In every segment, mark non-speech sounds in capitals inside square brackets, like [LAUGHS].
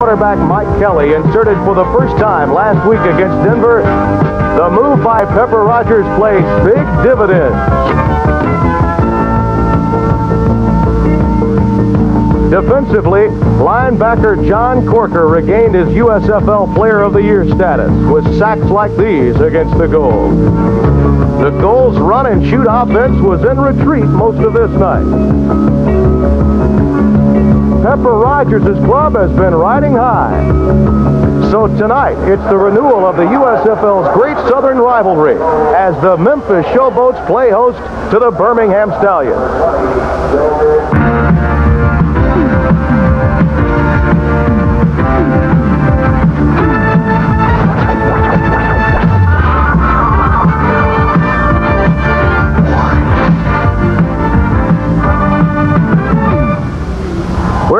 Quarterback Mike Kelly inserted for the first time last week against Denver. The move by Pepper Rogers plays big dividends. Defensively, linebacker John Corker regained his USFL Player of the Year status with sacks like these against the Gold. The Gold's run and shoot offense was in retreat most of this night. Pepper Rogers' club has been riding high. So tonight, it's the renewal of the USFL's great Southern rivalry as the Memphis Showboats play host to the Birmingham Stallions.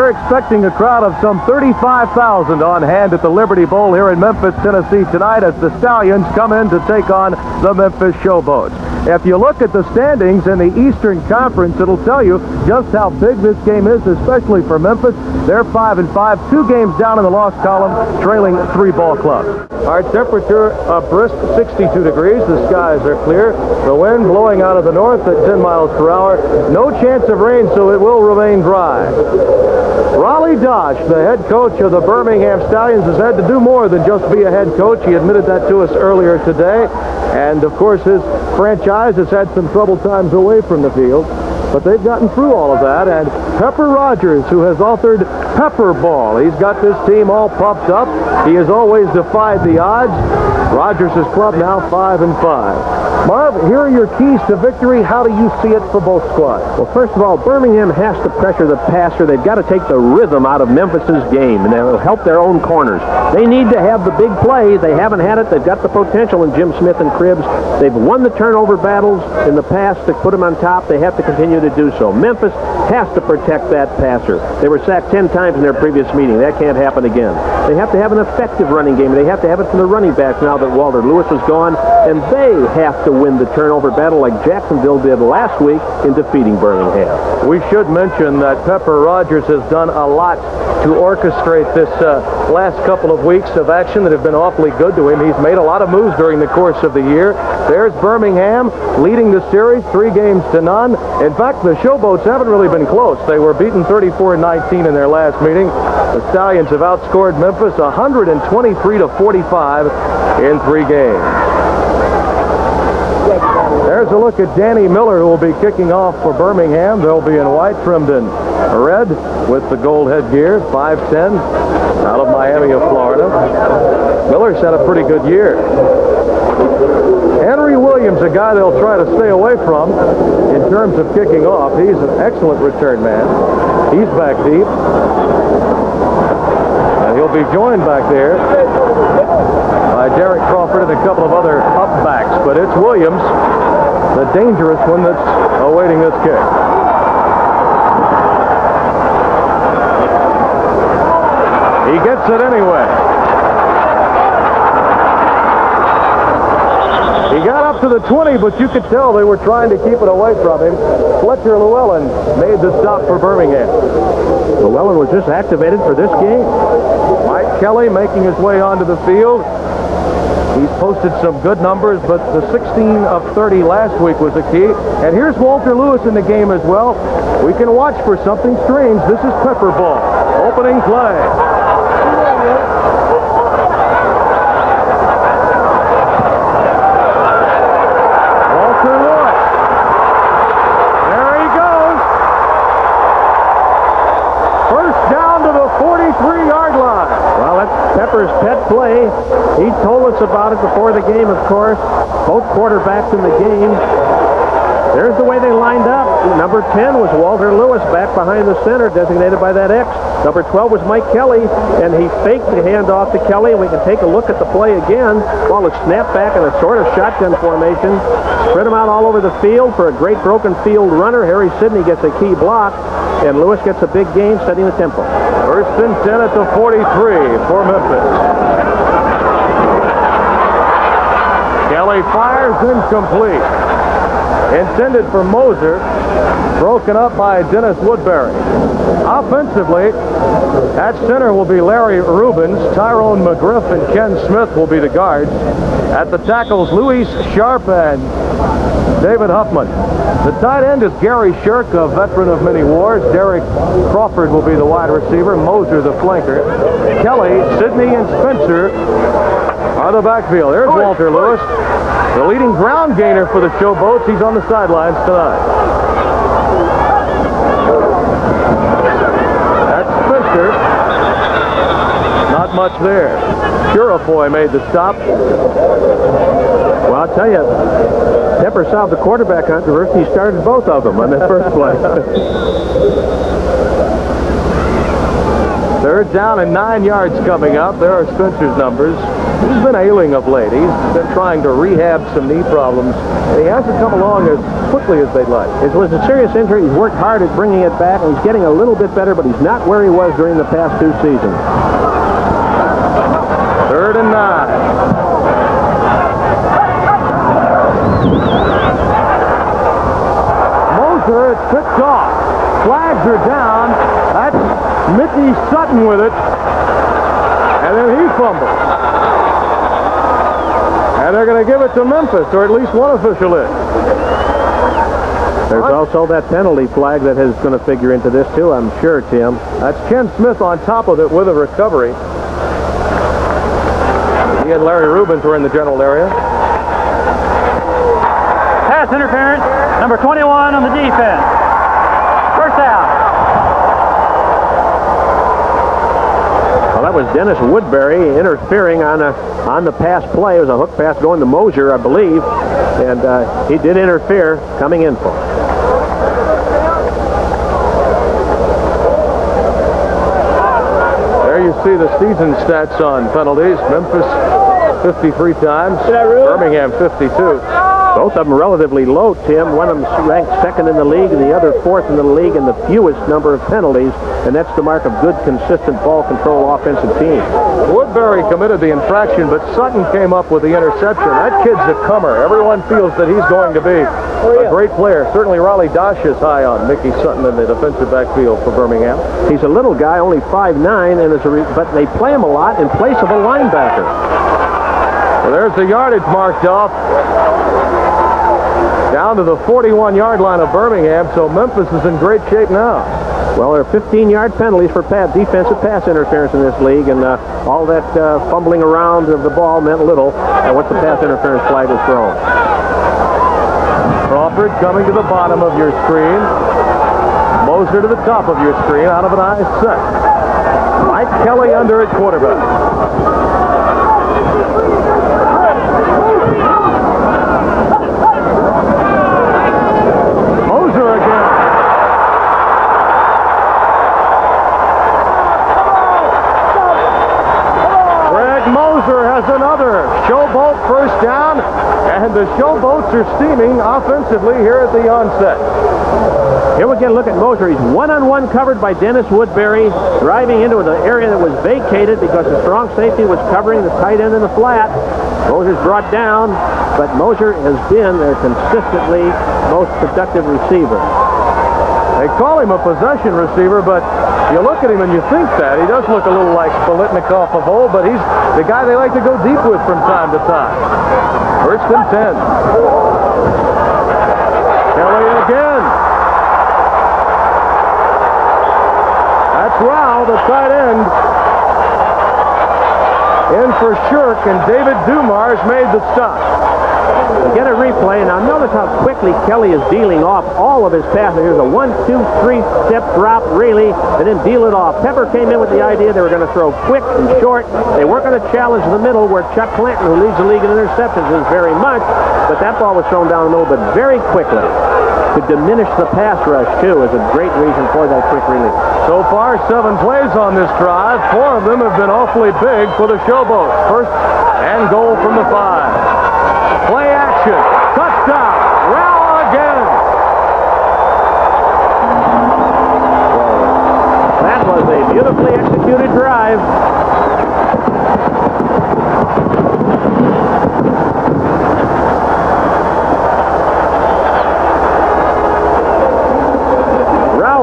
We're expecting a crowd of some 35,000 on hand at the Liberty Bowl here in Memphis, Tennessee tonight as the Stallions come in to take on the Memphis Showboats. If you look at the standings in the Eastern Conference, it'll tell you just how big this game is, especially for Memphis. They're 5 and 5, two games down in the loss column, trailing three ball clubs. Our temperature a brisk 62 degrees. The skies are clear. The wind blowing out of the north at 10 miles per hour. No chance of rain, so it will remain dry. Rollie Dotsch, the head coach of the Birmingham Stallions, has had to do more than just be a head coach. He admitted that to us earlier today. And, of course, his franchise has had some troubled times away from the field. But they've gotten through all of that. And Pepper Rogers, who has authored Pepper Ball, he's got this team all pumped up. He has always defied the odds. Rogers' club now 5 and 5. Marv, here are your keys to victory. How do you see it for both squads? Well, first of all, Birmingham has to pressure the passer. They've got to take the rhythm out of Memphis's game, and they'll help their own corners. They need to have the big play. They haven't had it. They've got the potential in Jim Smith and Cribbs. They've won the turnover battles in the past to put them on top. They have to continue to do so. Memphis has to protect that passer. They were sacked 10 times in their previous meeting. That can't happen again. They have to have an effective running game. They have to have it from the running backs now that Walter Lewis is gone, and they have to win the turnover battle like Jacksonville did last week in defeating Birmingham. We should mention that Pepper Rogers has done a lot to orchestrate this uh, last couple of weeks of action that have been awfully good to him. He's made a lot of moves during the course of the year. There's Birmingham leading the series three games to none. In fact, the Showboats haven't really been close. They were beaten 34-19 in their last meeting. The Stallions have outscored Memphis 123 to 45 in three games. There's a look at Danny Miller, who will be kicking off for Birmingham. They'll be in white, trimmed in red with the gold headgear, 5'10", out of Miami of Florida. Miller's had a pretty good year. Henry Williams, a guy they'll try to stay away from in terms of kicking off. He's an excellent return man. He's back deep. And he'll be joined back there by Derek Crawford and a couple of other upbacks. But it's Williams the dangerous one that's awaiting this kick. He gets it anyway. He got up to the 20, but you could tell they were trying to keep it away from him. Fletcher Llewellyn made the stop for Birmingham. Llewellyn was just activated for this game. Mike Kelly making his way onto the field. He's posted some good numbers, but the 16 of 30 last week was a key. And here's Walter Lewis in the game as well. We can watch for something strange. This is Pepper Ball, opening play. Pepper's pet play. Us about it before the game, of course. Both quarterbacks in the game. There's the way they lined up. Number 10 was Walter Lewis back behind the center, designated by that X. Number 12 was Mike Kelly, and he faked the handoff to Kelly, we can take a look at the play again. Ball is snapped back in a sort of shotgun formation. Spread him out all over the field for a great broken field runner. Harry Sydney gets a key block, and Lewis gets a big gain, setting the tempo. First and 10 at the 43 for Memphis. Kelly fires incomplete. Intended for Moser. broken up by Dennis Woodbury. Offensively, at center will be Larry Rubens, Tyrone McGriff, and Ken Smith will be the guards. At the tackles, Luis Sharp and David Huffman. The tight end is Gary Shirk, a veteran of many wars. Derek Crawford will be the wide receiver. Moser the flanker. Kelly, Sydney, and Spencer are the backfield. There's Walter Lewis, the leading ground gainer for the Showboats. He's on the sidelines tonight. That's Spencer. Not much there. Purifoy made the stop. Well, I'll tell you, Pepper solved the quarterback controversy. He started both of them on that first play. [LAUGHS] Third down and nine yards coming up. There are Spencer's numbers. He's been ailing of late. He's been trying to rehab some knee problems, and he hasn't come along as quickly as they'd like. It was a serious injury. He's worked hard at bringing it back, and he's getting a little bit better, but he's not where he was during the past two seasons. Third and nine. Moser, picked off. Flags are down. That's Mickey Sutton with it. And then he fumbles. And they're going to give it to Memphis, or at least one official is. There's also that penalty flag that is going to figure into this, too, I'm sure, Tim. That's Ken Smith on top of it with a recovery. He and Larry Rubens were in the general area. Pass interference, number 21 on the defense. First down. Well, that was Dennis Woodbury interfering on a on the pass play. It was a hook pass going to Mosier, I believe, and uh, he did interfere coming in for. it. There you see the season stats on penalties. Memphis 53 times. Birmingham 52. Both of them relatively low, Tim. One of them ranked second in the league and the other fourth in the league in the fewest number of penalties, and that's the mark of good, consistent ball control offensive team. Woodbury committed the infraction, but Sutton came up with the interception. That kid's a comer. Everyone feels that he's going to be oh, a great player. Certainly Rollie Dotsch is high on Mickey Sutton in the defensive backfield for Birmingham. He's a little guy, only 5'9", and is a re- but they play him a lot in place of a linebacker. Well, there's the yardage marked off. Down to the 41-yard line of Birmingham, so Memphis is in great shape now. Well, there are 15-yard penalties for pass, defensive pass interference in this league, and uh, all that uh, fumbling around of the ball meant little uh, once the pass interference flag was thrown. Crawford coming to the bottom of your screen. Moser to the top of your screen out of an eye set. Mike Kelly under at quarterback. Moser again. Greg Moser has another showboat first down, and the showboats are steaming offensively here at the onset. Here we get a look at Moser. He's one-on-one covered by Dennis Woodbury, driving into an area that was vacated because the strong safety was covering the tight end in the flat. Moser's brought down, but Moser has been their consistently most productive receiver. They call him a possession receiver, but you look at him and you think that. He does look a little like Biletnikoff of old, but he's the guy they like to go deep with from time to time. First and 10. Kelly again. That's Rao, the tight end. In for Shirk, and David Dumars made the stop. Get a replay, and now notice how quickly Kelly is dealing off all of his passes. Here's a one, two, three step drop, really, and then deal it off. Pepper came in with the idea they were going to throw quick and short. They weren't going to challenge the middle where Chuck Clanton, who leads the league in interceptions, is very much, but that ball was thrown down the middle, but very quickly. To diminish the pass rush, too, is a great reason for that quick release. So far, seven plays on this drive. Four of them have been awfully big for the Showboats. First and goal from the five. Play action. Touchdown. Rao again. That was a beautifully executed drive.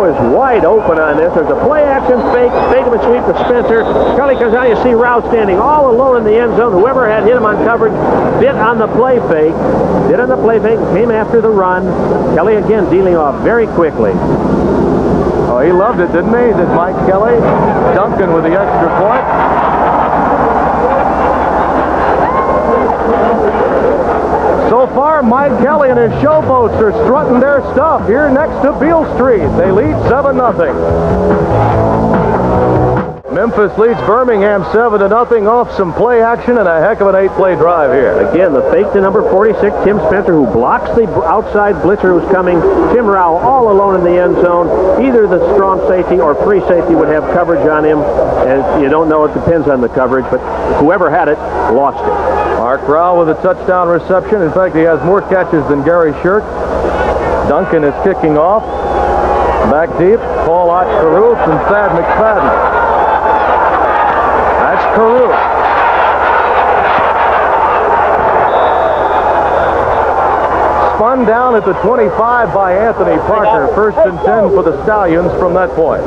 Is wide open on this. There's a play action fake, fake of a sweep to Spencer. Kelly comes out. You see Rouse standing all alone in the end zone. Whoever had hit him on coverage bit on the play fake. Bit on the play fake, came after the run. Kelly again dealing off very quickly. Oh, he loved it, didn't he? Did Mike Kelly? Duncan with the extra point. So far, Mike Kelly and his showboats are strutting their stuff here next to Beale Street. They lead 7-0. Memphis leads Birmingham 7 to nothing off some play action and a heck of an eight-play drive here. Again, the fake to number 46, Tim Spencer, who blocks the outside blitzer who's coming. Tim Rowell all alone in the end zone. Either the strong safety or free safety would have coverage on him, and you don't know. It depends on the coverage, but whoever had it lost it. Mark with a touchdown reception. In fact, he has more catches than Gary Shirk. Duncan is kicking off. Back deep, Paul Otch and Thad McFadden. That's Carew. Spun down at the 25 by Anthony Parker. First and 10 for the Stallions from that point.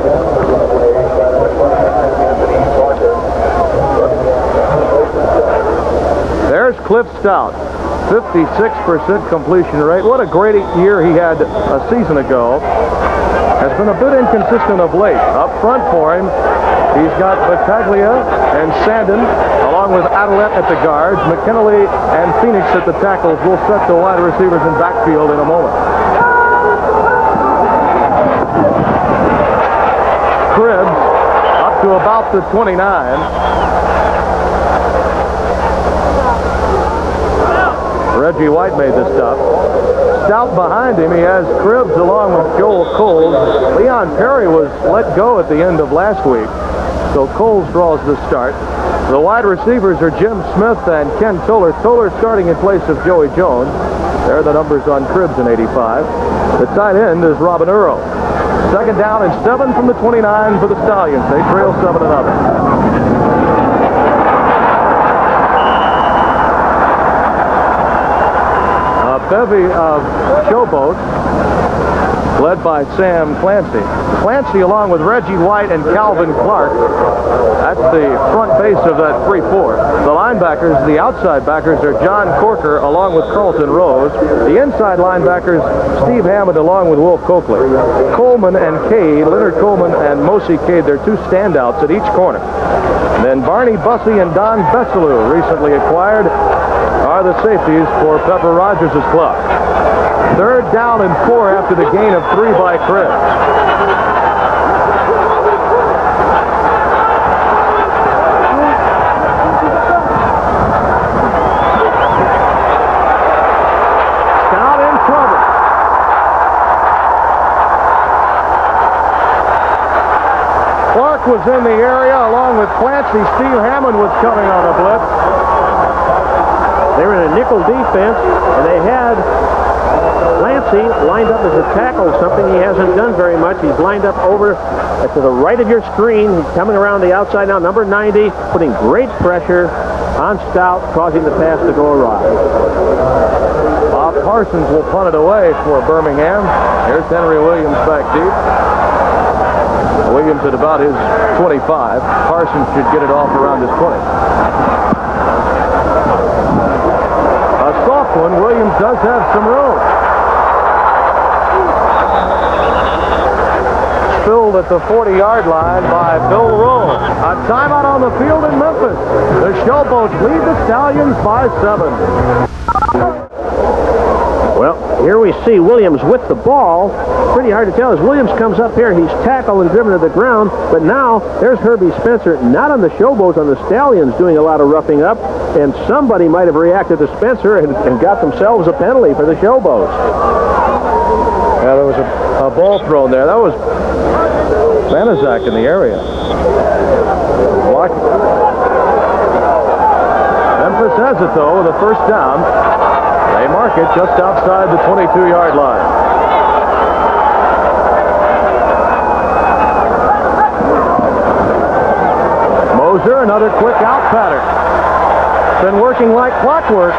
There's Cliff Stoudt. 56% completion rate. What a great year he had a season ago. Has been a bit inconsistent of late. Up front for him, He's got Battaglia and Saindon, along with Aydelette at the guards. McKinley and Phoenix at the tackles We'll set the wide receivers in backfield in a moment. Cribbs up to about the 29. Reggie White made the stop. Stoudt behind him. He has Cribbs along with Joel Coles. Leon Perry was let go at the end of last week. So Coles draws the start. The wide receivers are Jim Smith and Ken Toler. Toler starting in place of Joey Jones. There are the numbers on Cribbs in 85. The tight end is Robin Earl. Second down and seven from the 29 for the Stallions. They trail seven to nothing. Bevy of showboats led by Sam Clancy. Clancy along with Reggie White and Calvin Clark. That's the front base of that 3-4. The linebackers, the outside backers are John Corker along with Carlton Rose. The inside linebackers, Steve Hammond along with Wolf Coakley. Coleman and Cade, Leonard Coleman and Mossy Cade, they're two standouts at each corner. And then Barney Bussey and Don Bessillieu, recently acquired, are the safeties for Pepper Rogers' club. Third down and four after the gain of three by Chris. Was in the area along with Clancy. Steve Hammond was coming on a blitz. They were in a nickel defense, and they had Clancy lined up as a tackle, something he hasn't done very much. He's lined up over to the right of your screen. He's coming around the outside now, number 90, putting great pressure on Stoudt, causing the pass to go awry. Bob Parsons will punt it away for Birmingham. Here's Henry Williams back deep. Williams at about his 25. Parsons should get it off around his 20. A soft one. Williams does have some room. filled at the 40-yard line by Bill Rowe. A timeout on the field in Memphis. The Showboats lead the Stallions by seven. Here we see Williams with the ball. Pretty hard to tell as Williams comes up here. He's tackled and driven to the ground. But now there's Herbie Spencer, not on the Showboats, on the Stallions doing a lot of roughing up. And somebody might have reacted to Spencer and, and got themselves a penalty for the Showboats. Yeah, there was a, a ball thrown there. That was Banaszak in the area. Block. Memphis has it, though, with a first down. They mark it just outside the 22-yard line. Moser, another quick out pattern. Been working like clockwork.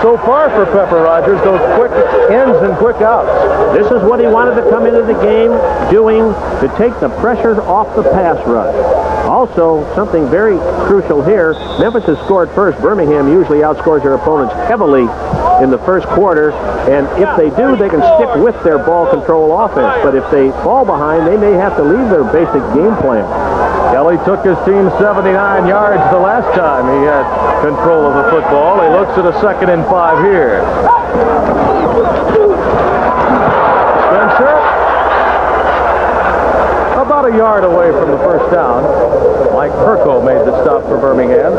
so far for Pepper Rogers, those quick ins and quick outs. This is what he wanted to come into the game doing to take the pressure off the pass rush. Also, something very crucial here, Memphis has scored first. Birmingham usually outscores their opponents heavily in the first quarter, and if they do, they can stick with their ball control offense. But if they fall behind, they may have to leave their basic game plan. Kelly took his team 79 yards the last time he had control of the football. He looks at a second and five here. Spencer about a yard away from the first down. Mike Perko made the stop for Birmingham.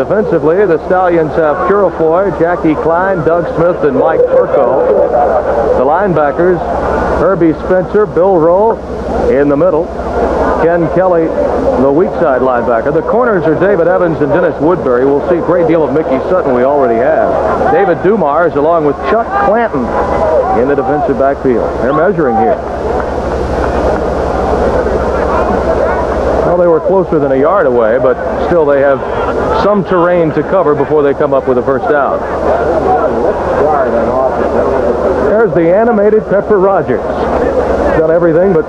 Defensively, the Stallions have Purifoy, Jackie Klein, Doug Smith, and Mike Perko. The linebackers, Herbie Spencer, Bill Rowe in the middle. Ken Kelly, the weak side linebacker. The corners are David Evans and Dennis Woodbury. We'll see a great deal of Mickey Sutton we already have. David Dumars along with Chuck Clanton in the defensive backfield. They're measuring here. Well, they were closer than a yard away, but still they have some terrain to cover before they come up with a first down. There's the animated Pepper Rogers. Done everything but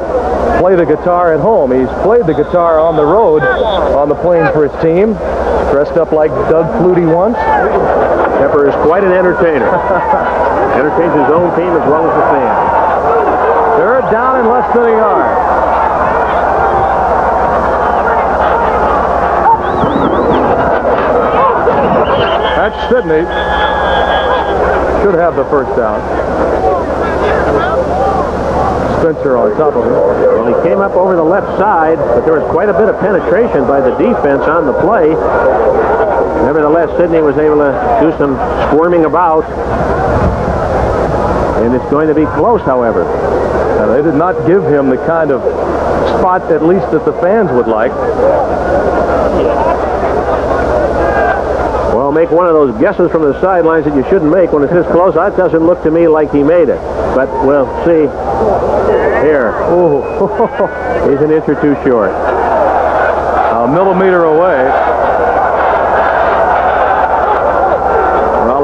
play the guitar at home. He's played the guitar on the road on the plane for his team. Dressed up like Doug Flutie once. Pepper is quite an entertainer. [LAUGHS] Entertains his own team as well as the fans. Third down and less than a yard. Sydney. Should have the first down. Spencer on top of him. Well, he came up over the left side, but there was quite a bit of penetration by the defense on the play. Nevertheless, Sydney was able to do some squirming about. And it's going to be close, however. Now, they did not give him the kind of spot, at least that the fans would like. Make one of those guesses from the sidelines that you shouldn't make when it's this close. That doesn't look to me like he made it. But we'll see. Here. Ooh. He's an inch or two short. A millimeter away.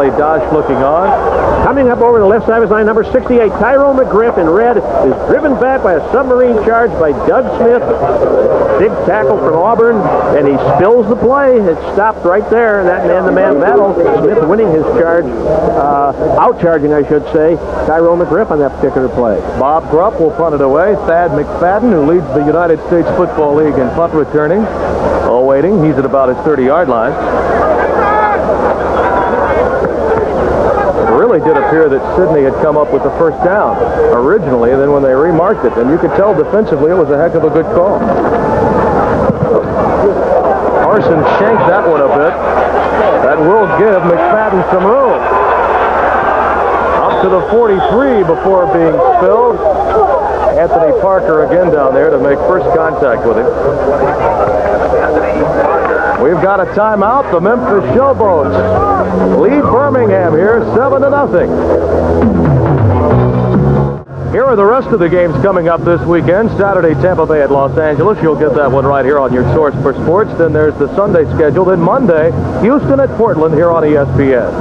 Rollie Dotsch looking on. Coming up over the left side of his line, number 68, Tyrone McGriff in red is driven back by a submarine charge by Doug Smith. Big tackle from Auburn, and he spills the play. It stopped right there in that man-to-man battle. Smith winning his charge, uh, out-charging, I should say, Tyrone McGriff on that particular play. Bob Grupp will punt it away. Thad McFadden, who leads the United States Football League in punt returning, all waiting. He's at about his 30-yard line. Really did appear that Sydney had come up with the first down originally, and then when they remarked it, and you could tell defensively it was a heck of a good call. Carson shanked that one a bit. That will give McFadden some room. Up to the 43 before being spilled. Anthony Parker again down there to make first contact with him. We've got a timeout. The Memphis Showboats lead Birmingham here 7 to nothing. Here are the rest of the games coming up this weekend. Saturday, Tampa Bay at Los Angeles. You'll get that one right here on your source for sports. Then there's the Sunday schedule. Then Monday, Houston at Portland here on ESPN.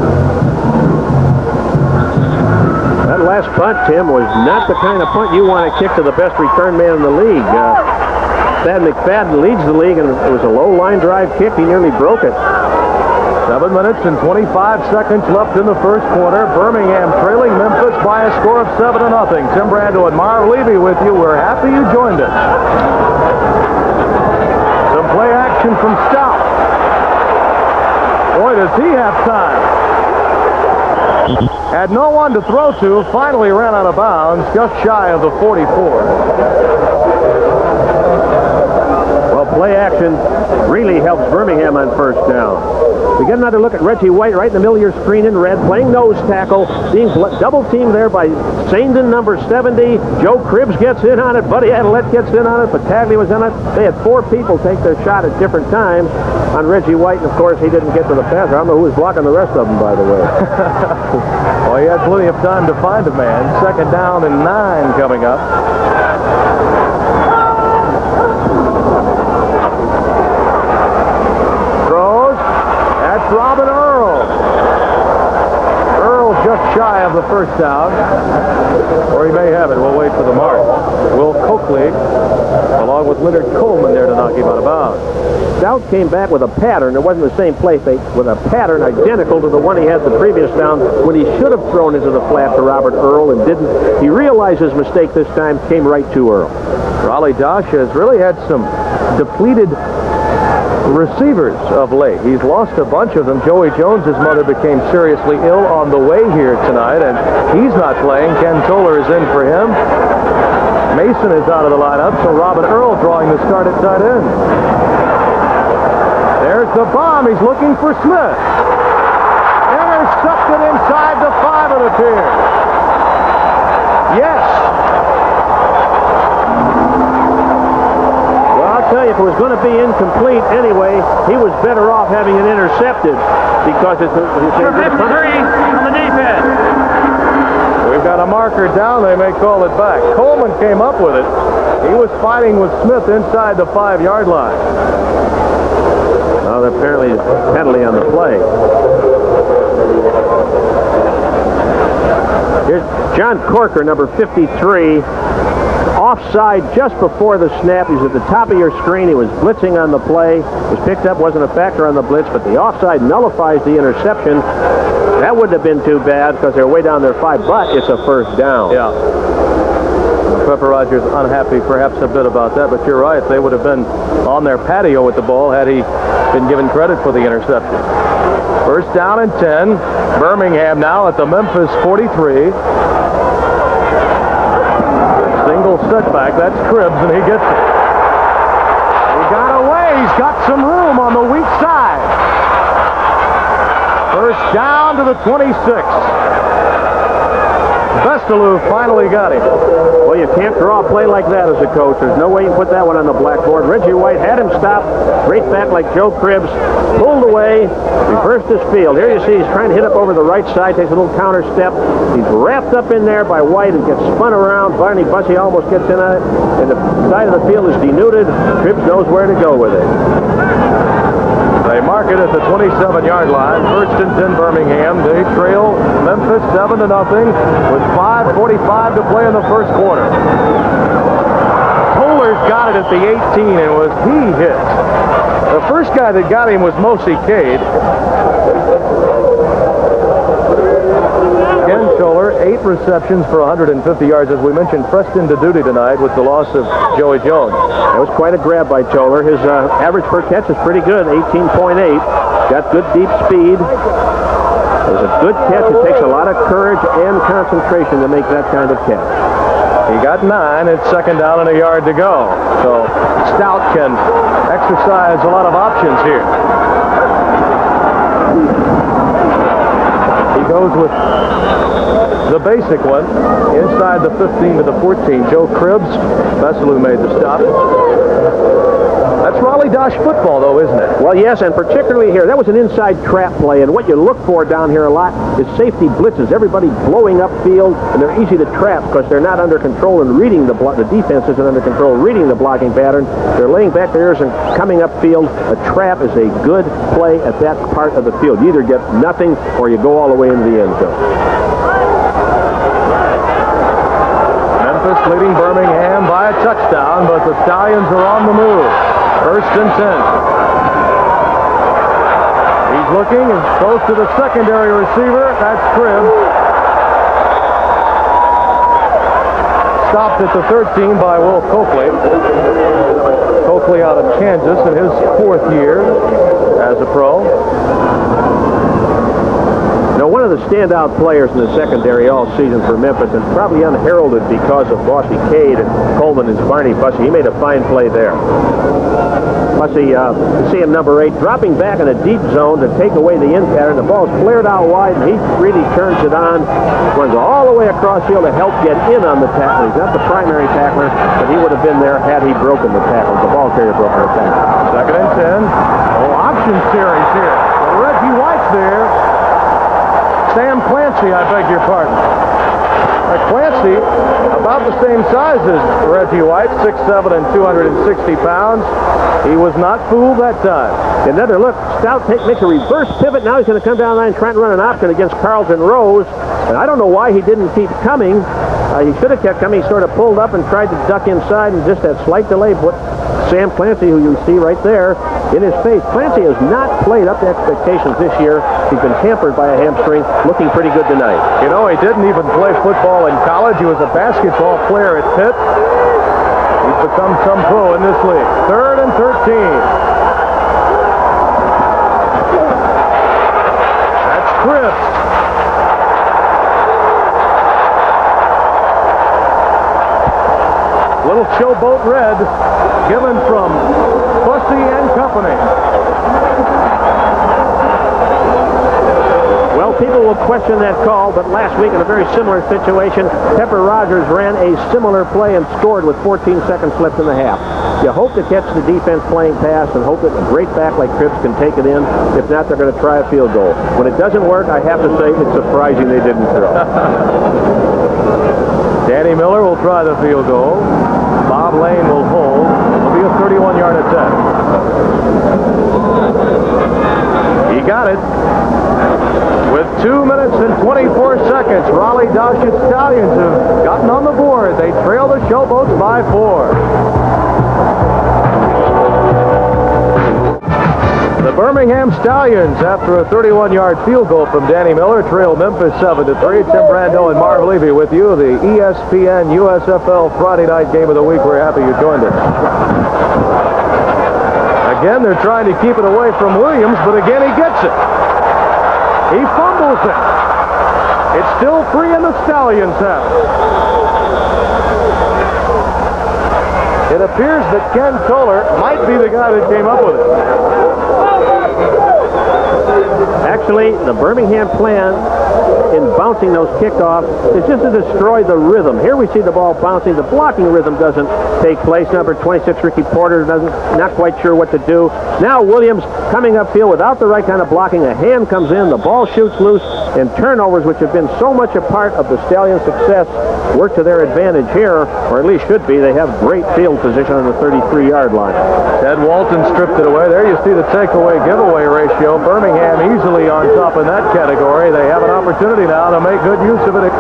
That last punt, Tim, was not the kind of punt you want to kick to the best return man in the league. Uh, Thad McFadden leads the league, and it was a low line drive kick. He nearly broke it. Seven minutes and 25 seconds left in the first quarter. Birmingham trailing Memphis by a score of 7 to nothing. Tim Brando and Marv Levy with you. We're happy you joined us. Some play action from Stoudt. Boy, does he have time. Had no one to throw to, finally ran out of bounds, just shy of the 44 play action really helps Birmingham on first down. We get another look at Reggie White right in the middle of your screen in red, playing nose tackle, being double teamed there by Saindon, number 70. Joe Cribbs gets in on it. Buddy Aydelette gets in on it. Battaglia was in it. They had four people take their shot at different times on Reggie White, and of course he didn't get to the passer. I don't know who was blocking the rest of them, by the way. [LAUGHS] well, he had plenty of time to find a man. Second down and nine coming up. Robin Earl. Earl just shy of the first down. Or he may have it. We'll wait for the mark. Will Coakley, along with Leonard Coleman there to knock him out of bounds. Stoudt came back with a pattern. It wasn't the same play fake. With a pattern identical to the one he had the previous down when he should have thrown into the flat to Robert Earl and didn't. He realized his mistake this time, came right to Earl. Rollie Dotsch has really had some depleted receivers of late. He's lost a bunch of them. Joey Jones, his mother, became seriously ill on the way here tonight, and he's not playing. Ken Toler is in for him. Mason is out of the lineup, so Robin Earl drawing the start at tight end. There's the bomb. He's looking for Smith. Intercepted inside the five, it appears. Yes. Well, I'll tell you, if it was going to be incomplete anyway, he was better off having it intercepted because it's... it's Number 53 on the defense. We've got a marker down. They may call it back. Coleman came up with it. He was fighting with Smith inside the five-yard line. Well, apparently penalty on the play. Here's John Corker, number 53. Offside just before the snap. He's at the top of your screen. He was blitzing on the play. Was picked up, wasn't a factor on the blitz, but the offside nullifies the interception. That wouldn't have been too bad because they're way down there five, but it's a first down. Yeah. Pepper Rogers unhappy perhaps a bit about that, but you're right. They would have been on their patio with the ball had he been given credit for the interception. First down and 10. Birmingham now at the Memphis 43. Single setback. That's Cribbs, and he gets it. He got away. He's got some room on the weak side. First down to the 26. Bessillieu finally got him. Well, you can't draw a play like that as a coach. There's no way you can put that one on the blackboard. Reggie White had him stopped, Great back like Joe Cribbs, pulled away, reversed his field. Here you see he's trying to hit up over the right side, takes a little counter step. He's wrapped up in there by White and gets spun around. Barney Bussey almost gets in on it, and the side of the field is denuded. Cribbs knows where to go with it. They mark it at the 27-yard line. First and 10 Birmingham. They trail Memphis 7 to nothing with 5.45 to play in the first quarter. Toler's got it at the 18 and was he hit. The first guy that got him was Mossy Cade. Ken Toler, eight receptions for 150 yards. As we mentioned, Preston to duty tonight with the loss of Joey Jones. That was quite a grab by Toler. His uh, average per catch is pretty good, 18.8. Got good deep speed. It was a good catch. It takes a lot of courage and concentration to make that kind of catch. He got nine. It's second down and a yard to go. So Stoudt can exercise a lot of options here. He goes with the basic one inside the 15 to the 14. Joe Cribbs, Bessillieu made the stop. That's Rollie Dotsch football, though, isn't it? Well, yes, and particularly here, that was an inside trap play, and what you look for down here a lot is safety blitzes. Everybody blowing up field, and they're easy to trap because they're not under control and reading the block. The defense isn't under control, reading the blocking pattern. They're laying back their ears and coming up field. A trap is a good play at that part of the field. You either get nothing or you go all the way into the end zone. Memphis leading Birmingham by a touchdown, but the Stallions are on the move. First and 10. He's looking and close to the secondary receiver. That's Cribb. Stopped at the 13 by Will Coakley. Coakley out of Kansas in his fourth year as a pro. Now, one of the standout players in the secondary all season for Memphis, and probably unheralded because of Mossy Cade and Coleman and Barney Bussey. He made a fine play there. Bussey, uh, see him number eight, dropping back in a deep zone to take away the in pattern. The ball's flared out wide, and he really turns it on, runs all the way across field to help get in on the tackle. He's not the primary tackler, but he would have been there had he broken the tackle. The ball carrier broken the tackle. Second and 10. Oh, option series here. Reggie White's there. Sam Clancy, I beg your pardon. Clancy, about the same size as Reggie White, 6'7 and 260 pounds. He was not fooled that time. Another look. Stoudt take, makes a reverse pivot. Now he's going to come down the line trying to run an option against Carlton Rose. And I don't know why he didn't keep coming. Uh, he should have kept coming. He sort of pulled up and tried to duck inside and just that slight delay put Sam Clancy, who you see right there, in his face. Clancy has not played up to expectations this year. He's been hampered by a hamstring, looking pretty good tonight. You know, he didn't even play football in college. He was a basketball player at Pitt. He's become some pro in this league. Third and 13. That's Cribbs. Little showboat red given from Bussey and Company. Well, people will question that call, but last week in a very similar situation, Pepper Rogers ran a similar play and scored with 14 seconds left in the half. You hope to catch the defense playing pass and hope that a great back like Cribbs can take it in. If not, they're going to try a field goal. When it doesn't work, I have to say it's surprising they didn't throw. [LAUGHS] Danny Miller will try the field goal. Bob Lane will hold. It'll be a 31-yard attempt. He got it. With 2 minutes and 24 seconds, Rollie Dotsch's Stallions have gotten on the board. They trail the Showboats by four. The Birmingham Stallions, after a 31-yard field goal from Danny Miller, trail Memphis 7 to 3. Tim Brando and Marv Levy with you. The ESPN USFL Friday night game of the week. We're happy you joined us. Again, they're trying to keep it away from Williams, but again he gets it. He fumbles it. It's still free in the Stallions' half. It appears that Ken Toler might be the guy that came up with it. Actually, the Birmingham plan in bouncing those kickoffs is just to destroy the rhythm. Here we see the ball bouncing. The blocking rhythm doesn't take place. Number 26, Ricky Porter, doesn't not quite sure what to do. Now Williams coming upfield without the right kind of blocking. A hand comes in, the ball shoots loose, and turnovers, which have been so much a part of the Stallions' success, work to their advantage here, or at least should be. They have great field position on the 33-yard line. Ted Walton stripped it away. There you see the takeaway giveaway ratio. Birmingham easily on top in that category. They have an opportunity now to make good use of it.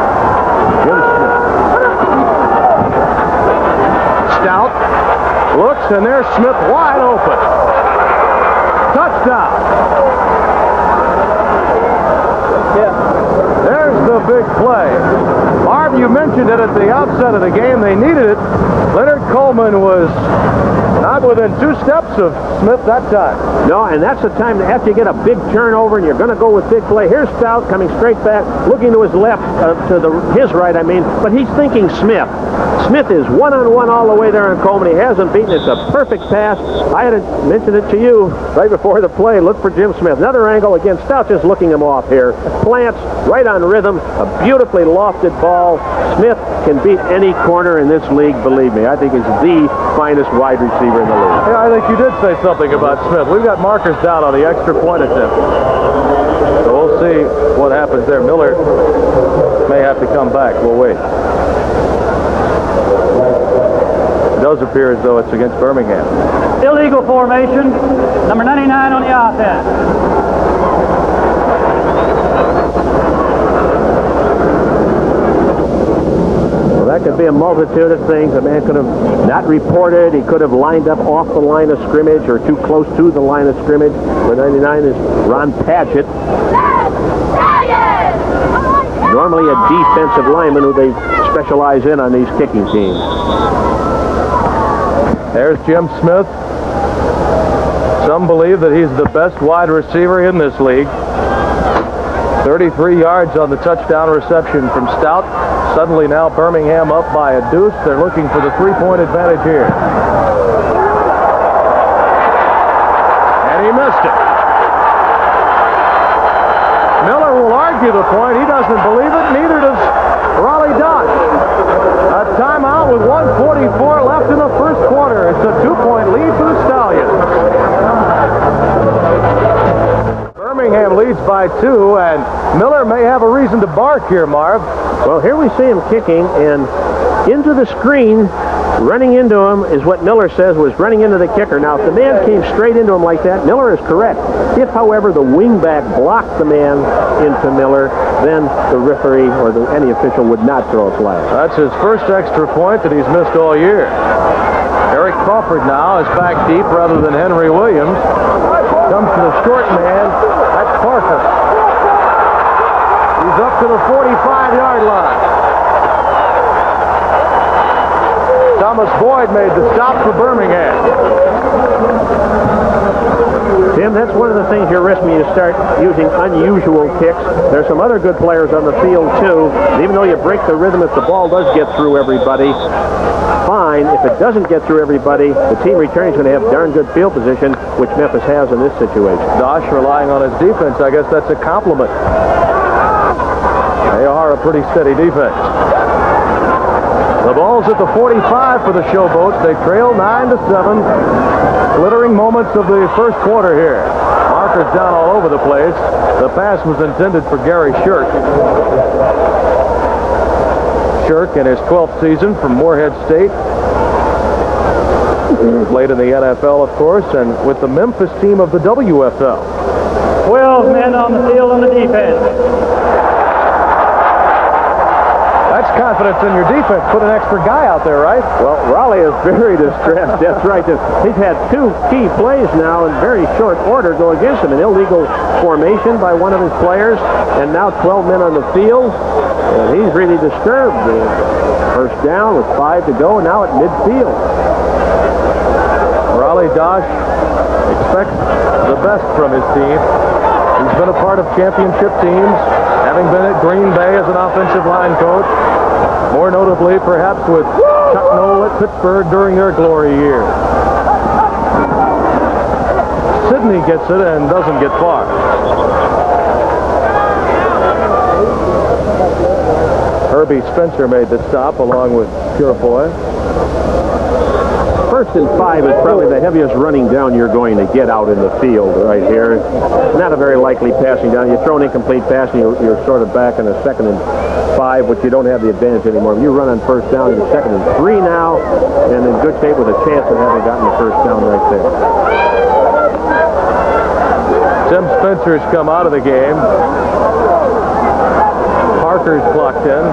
Jim Smith. Stoudt looks, and there's Smith wide open. Touchdown. There's the big play. Marv, you mentioned it at the outset of the game. They needed it. Leonard Coleman was not within two steps of Smith that time. No, and that's the time that after you get a big turnover and you're going to go with big play. Here's Stoudt coming straight back, looking to his left, uh, to the his right, I mean, but he's thinking Smith. Smith is one-on-one all the way there on Coleman. He hasn't beaten. It's a perfect pass. I had mentioned it to you right before the play. Look for Jim Smith. Another angle again. Stoudt just looking him off here. Plants right on rhythm. A beautifully lofted ball. Smith can beat any corner in this league. Believe me, I think he's the finest wide receiver in the league. Yeah, I think you did say something about Smith. We've got markers down on the extra point attempt. So we'll see what happens there. Miller may have to come back. We'll wait. It does appear as though it's against Birmingham. Illegal formation. Number 99 on the offense. Well, that could be a multitude of things. A man could have not reported. He could have lined up off the line of scrimmage or too close to the line of scrimmage. Where 99 is Ron Padgett. Normally a defensive lineman who they specialize in on these kicking teams. There's Jim Smith. Some believe that he's the best wide receiver in this league. 33 yards on the touchdown reception from Stoudt. Suddenly now Birmingham up by a deuce. They're looking for the three-point advantage here. And he missed it. Miller will argue the point. He doesn't believe it. Neither does Rollie Dotsch. A timeout with 144 left in the first quarter. It's a two-point lead for the Stallions. Birmingham leads by two, and Miller may have a reason to bark here, Marv. Well, here we see him kicking, and into the screen, running into him is what Miller says was running into the kicker. Now, if the man came straight into him like that, Miller is correct. If, however, the wingback blocked the man into Miller, then the referee or the, any official would not throw a flag. That's his first extra point that he's missed all year. Eric Crawford now is back deep rather than Henry Williams. Comes to the short man. That's Parker. He's up to the 45-yard line. Thomas Boyd made the stop for Birmingham. Tim, that's one of the things you're risking you start using unusual kicks. There's some other good players on the field, too. And even though you break the rhythm, if the ball does get through everybody, fine. If it doesn't get through everybody, the team returning is going to have darn good field position, which Memphis has in this situation. Dotsch relying on his defense. I guess that's a compliment. They are a pretty steady defense. Ball's at the 45 for the Showboats. They trail 9 to 7. Glittering moments of the first quarter here. Markers down all over the place. The pass was intended for Gary Shirk. Shirk in his 12th season from Morehead State. Played in the NFL, of course, and with the Memphis team of the WFL. 12 men on the field on the defense. That's confidence in your defense. Put an extra guy out there, right? Well, Rollie is very [LAUGHS] distressed. That's right. He's had two key plays now in very short order go against him. An illegal formation by one of his players, and now 12 men on the field. And he's really disturbed. First down with five to go, now at midfield. Rollie Dotsch expects the best from his team. He's been a part of championship teams, having been at Green Bay as an offensive line coach. More notably, perhaps, with Chuck Noll at Pittsburgh during their glory years. Sydney gets it and doesn't get far. Herbie Spencer made the stop along with Purifoy. First and five is probably the heaviest running down you're going to get out in the field right here. Not a very likely passing down. You throw an incomplete pass and you're, you're sort of back in a second and five, but you don't have the advantage anymore. You run on first down, you're second and three now, and in good shape with a chance of having gotten the first down right there. Tim Spencer's come out of the game. Parker's clocked in,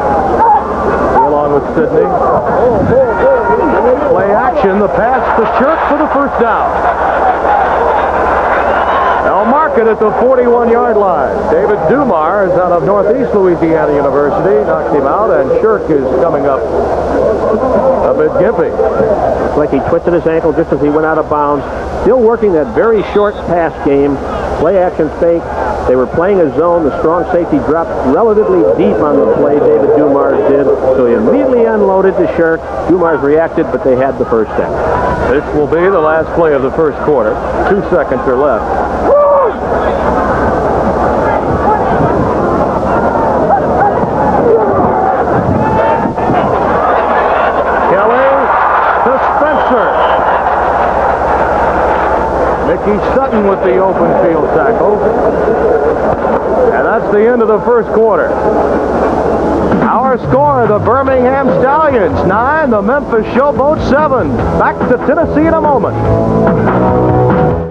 along with Sydney. Play action, the pass to Shirk for the first down. Now mark it at the 41-yard line. David Dumars is out of Northeast Louisiana University, knocked him out, and Shirk is coming up a bit gimpy. Looks like he twisted his ankle just as he went out of bounds. Still working that very short pass game. Play action fake. They were playing a zone. The strong safety dropped relatively deep on the play, David Dumars did. So he immediately unloaded to Shirk. Dumars reacted, but they had the first down. This will be the last play of the first quarter. Two seconds are left. Kelly to Spencer. Mickey Sutton with the open field tackle. And that's the end of the first quarter. Our score, the Birmingham Stallions, 9, the Memphis Showboat, 7. Back to Tennessee in a moment.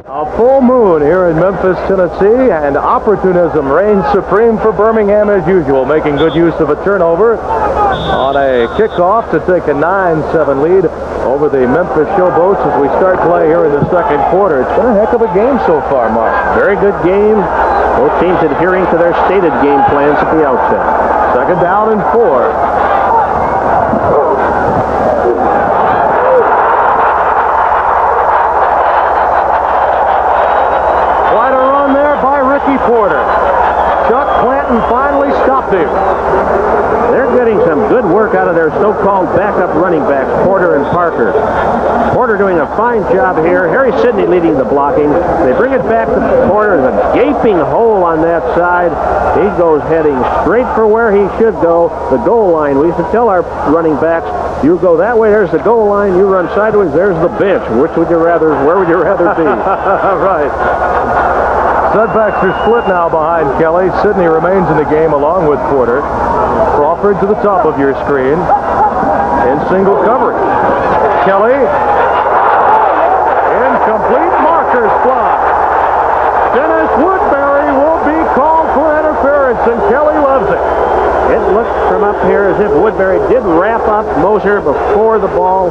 A full moon here in Memphis, Tennessee, and opportunism reigns supreme for Birmingham as usual, making good use of a turnover on a kickoff to take a 9-7 lead over the Memphis Showboats as we start play here in the second quarter. It's been a heck of a game so far, Mark. Very good game. Both teams adhering to their stated game plans at the outset. Second down and four. Quite a run there by Ricky Porter. Finally stopped him. They're getting some good work out of their so-called backup running backs, Porter and Parker. Porter doing a fine job here. Harry Sydney leading the blocking. They bring it back to Porter. There's a gaping hole on that side. He goes heading straight for where he should go, the goal line. We used to tell our running backs, you go that way, there's the goal line. You run sideways, there's the bench. Which would you rather, where would you rather be? [LAUGHS] right. Sudbacks are split now behind Kelly. Sydney remains in the game along with Porter. Crawford to the top of your screen in single coverage. Kelly. Incomplete markers fly. Dennis Woodbury will be called for interference, and Kelly loves it. It looked from up here as if Woodbury did wrap up Moser before the ball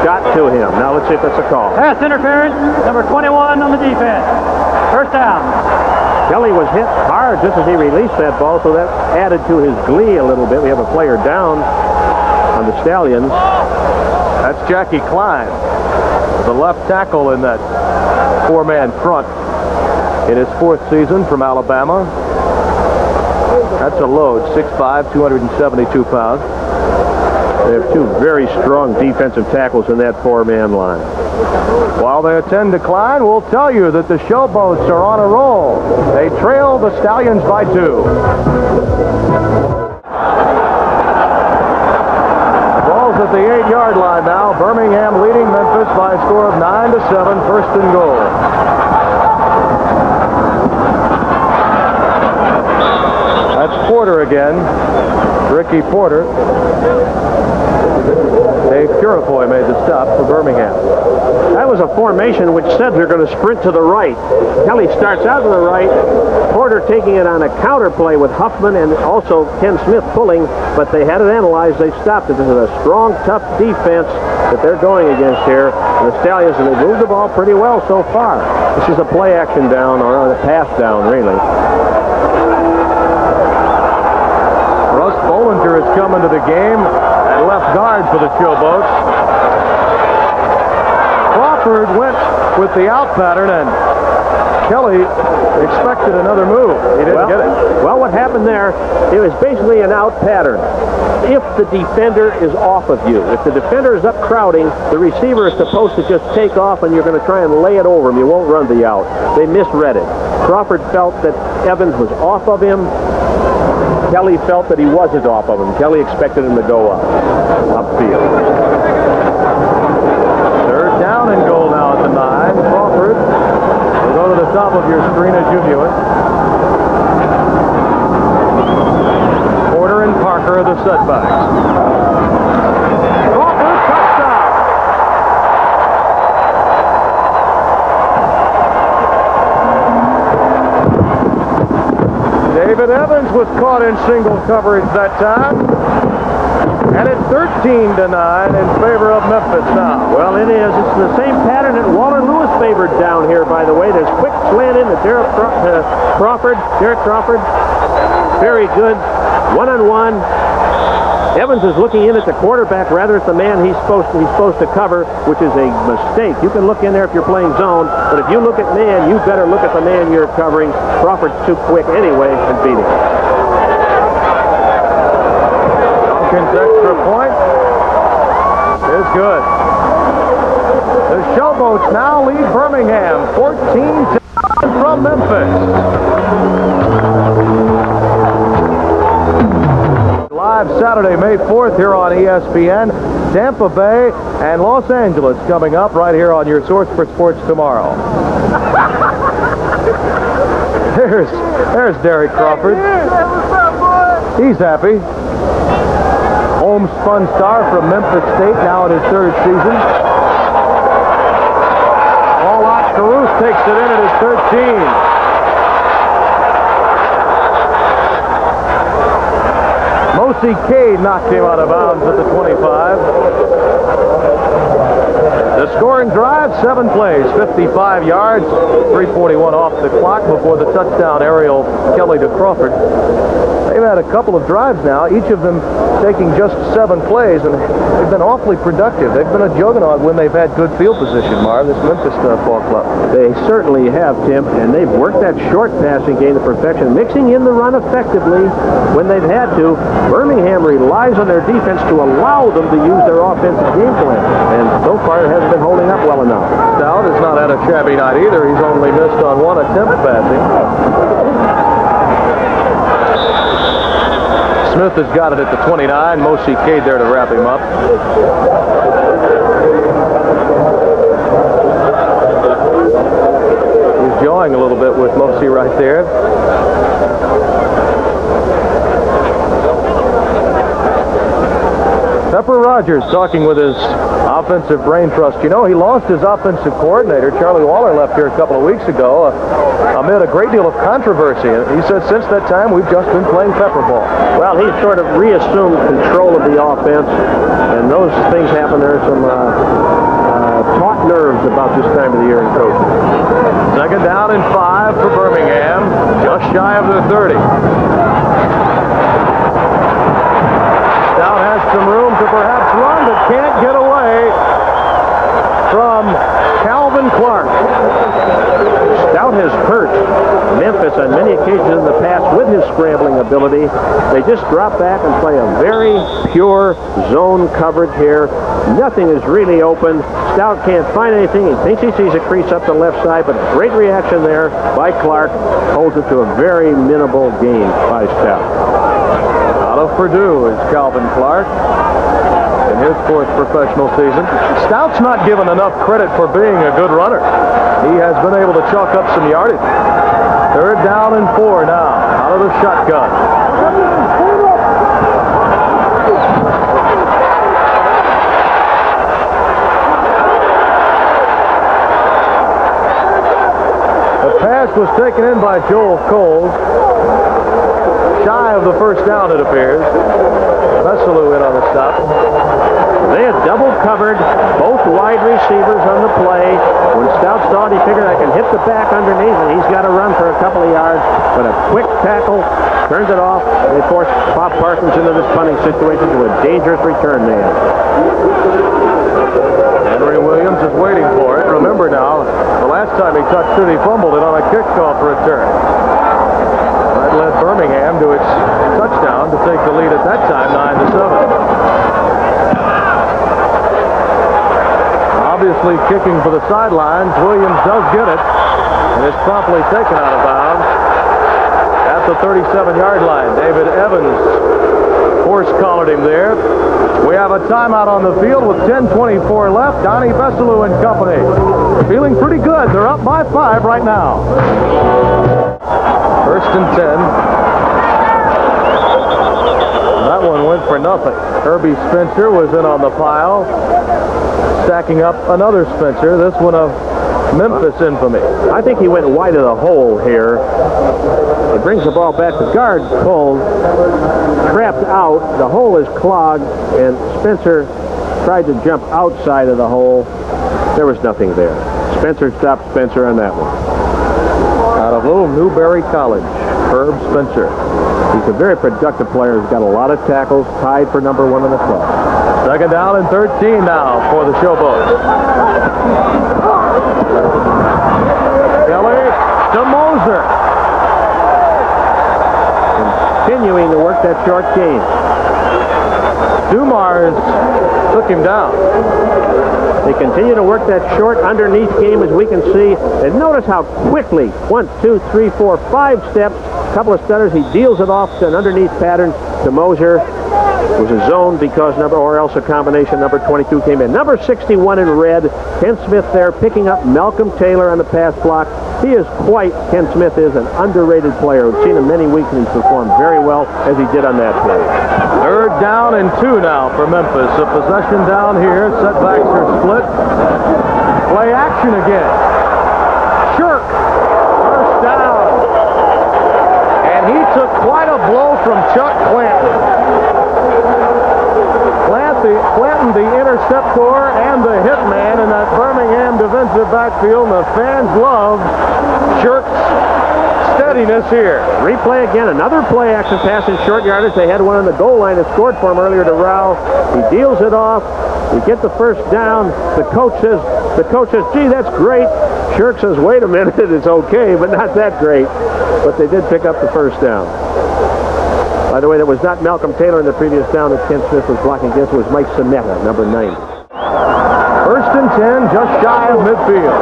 got to him. Now let's see if it's a call. Pass interference, number 21 on the defense. First down. Kelly was hit hard just as he released that ball, so that added to his glee a little bit. We have a player down on the Stallions. That's Jackie Cline, the left tackle in that four-man front in his fourth season from Alabama. That's a load, 6'5", 272 pounds. They have two very strong defensive tackles in that four-man line. While they attend decline, we'll tell you that the Showboats are on a roll. They trail the Stallions by two. Ball's at the eight-yard line now. Birmingham leading Memphis by a score of 9 to 7, first and goal. That's Porter again. Ricky Porter. Dave Purifoy made the stop for Birmingham. That was a formation which said they're going to sprint to the right. Kelly starts out to the right. Porter taking it on a counter play with Huffman and also Ken Smith pulling, but they had it analyzed. They stopped it. This is a strong, tough defense that they're going against here. And the Stallions, and they moved the ball pretty well so far. This is a play action down or a pass down, really. Russ Bolinger has come into the game at left guard for the Showboats. Crawford went with the out pattern, and Kelly expected another move. He didn't well, get it. Well, what happened there, it was basically an out pattern. If the defender is off of you, if the defender is up crowding, the receiver is supposed to just take off and you're going to try and lay it over him. You won't run the out. They misread it. Crawford felt that Evans was off of him. Kelly felt that he wasn't off of him. Kelly expected him to go up, upfield. Third down and goal now at the nine. Crawford will go to the top of your screen as you view it. Porter and Parker are the setbacks. David Evans was caught in single coverage that time. And it's 13 to 9 in favor of Memphis now. Well, it is. It's the same pattern that Walter Lewis favored down here, by the way. There's quick slant in to Derek uh, Crawford. Derek Crawford. Very good. One-on-one. Evans is looking in at the quarterback rather at the man he's supposed to, he's supposed to cover, which is a mistake. You can look in there if you're playing zone, but if you look at man, you better look at the man you're covering. Crawford's too quick anyway and beat him. Duncan's extra point is good. The Showboats now lead Birmingham 14 to from Memphis. Live Saturday, May 4th here on ESPN. Tampa Bay and Los Angeles coming up right here on your source for sports tomorrow. [LAUGHS] There's, there's Derek Crawford. He's happy. Homespun star from Memphis State, now in his third season. Out, Carruth takes it in at his 13. Cade knocked him out of bounds at the 25. The scoring drive, seven plays, 55 yards, 341 off the clock before the touchdown aerial Kelly to Crawford. They've had a couple of drives now, each of them taking just seven plays, and they've been awfully productive. They've been a juggernaut when they've had good field position, Marv, this Memphis uh, ball club. They certainly have, Tim, and they've worked that short passing game to perfection, mixing in the run effectively when they've had to. Birmingham relies on their defense to allow them to use their offensive game plan, and so far it hasn't been holding up well enough. Stoudt has not had a shabby night either. He's only missed on one attempt passing. Smith has got it at the 29. Mossy Cade there to wrap him up. He's jawing a little bit with Mossy right there. Pepper Rogers talking with his offensive brain trust. You know, he lost his offensive coordinator. Charlie Waller left here a couple of weeks ago uh, amid a great deal of controversy. He said since that time, we've just been playing pepper ball. Well, he sort of reassumed control of the offense, and those things happen. There's some uh, uh, taut nerves about this time of the year in coaching. Second down and five for Birmingham, just shy of the 30. Some room to perhaps run, but can't get away from Calvin Clark. Stoudt has hurt Memphis on many occasions in the past with his scrambling ability. They just drop back and play a very pure zone coverage here. Nothing is really open. Stoudt can't find anything. He thinks he sees a crease up the left side, but great reaction there by Clark. Holds it to a very minimal gain by Stoudt of Purdue is Calvin Clark in his fourth professional season. Stoudt's not given enough credit for being a good runner. He has been able to chalk up some yardage. Third down and four now out of the shotgun. The pass was taken in by Joel Coles shy of the first down, it appears. Bessillieu in on the stop. They had double covered both wide receivers on the play. When Stoudt saw it, he figured I can hit the back underneath, and he's got to run for a couple of yards. But a quick tackle turns it off. They force Bob Parsons into this punting situation to a dangerous return man. Henry Williams is waiting for it. Remember now, the last time he touched it, he fumbled it on a kickoff return led Birmingham to its touchdown to take the lead at that time, 9 to 7. Obviously kicking for the sidelines. Williams does get it and it's promptly taken out of bounds at the 37-yard line. David Evans horse collared him there. We have a timeout on the field with 10.24 left. Donnie Bessillieu and company feeling pretty good. They're up by five right now. First and 10. That one went for nothing. Herbie Spencer was in on the pile, stacking up another Spencer, this one of Memphis infamy. I think he went wide of the hole here. It brings the ball back. The guard pulled, trapped out. The hole is clogged, and Spencer tried to jump outside of the hole. There was nothing there. Spencer stopped Spencer on that one out of Little Newberry College, Herb Spencer. He's a very productive player. He's got a lot of tackles, tied for number one in the club. Second down and 13 now for the Showboats. Kelly to Moser. Continuing to work that short game. Dumars took him down. They continue to work that short underneath game as we can see. And notice how quickly, one, two, three, four, five steps, a couple of stutters, he deals it off to an underneath pattern to Moser. It was a zone because number, or else a combination number 22 came in. Number 61 in red, Ken Smith there picking up Malcolm Taylor on the pass block. He is quite, Ken Smith is an underrated player. We've seen him many weeks and he's performed very well as he did on that play. Third down and two now for Memphis. A possession down here. Setbacks are split. Play action again. Shirk. First down. And he took quite a blow from Chuck Clanton. Clanton, the interceptor and the hitman in that Birmingham defensive backfield. And the fans love Shirk's steadiness here. Replay again. Another play action pass in short yardage. They had one on the goal line that scored for him earlier to Rao. He deals it off. We get the first down. The coach says, the coach says, gee, that's great. Shirk says, wait a minute, [LAUGHS] it's okay, but not that great. But they did pick up the first down. By the way, that was not Malcolm Taylor in the previous down that Ken Smith was blocking against. It was Mike Sonetta, number 90. First and 10, just shy of midfield.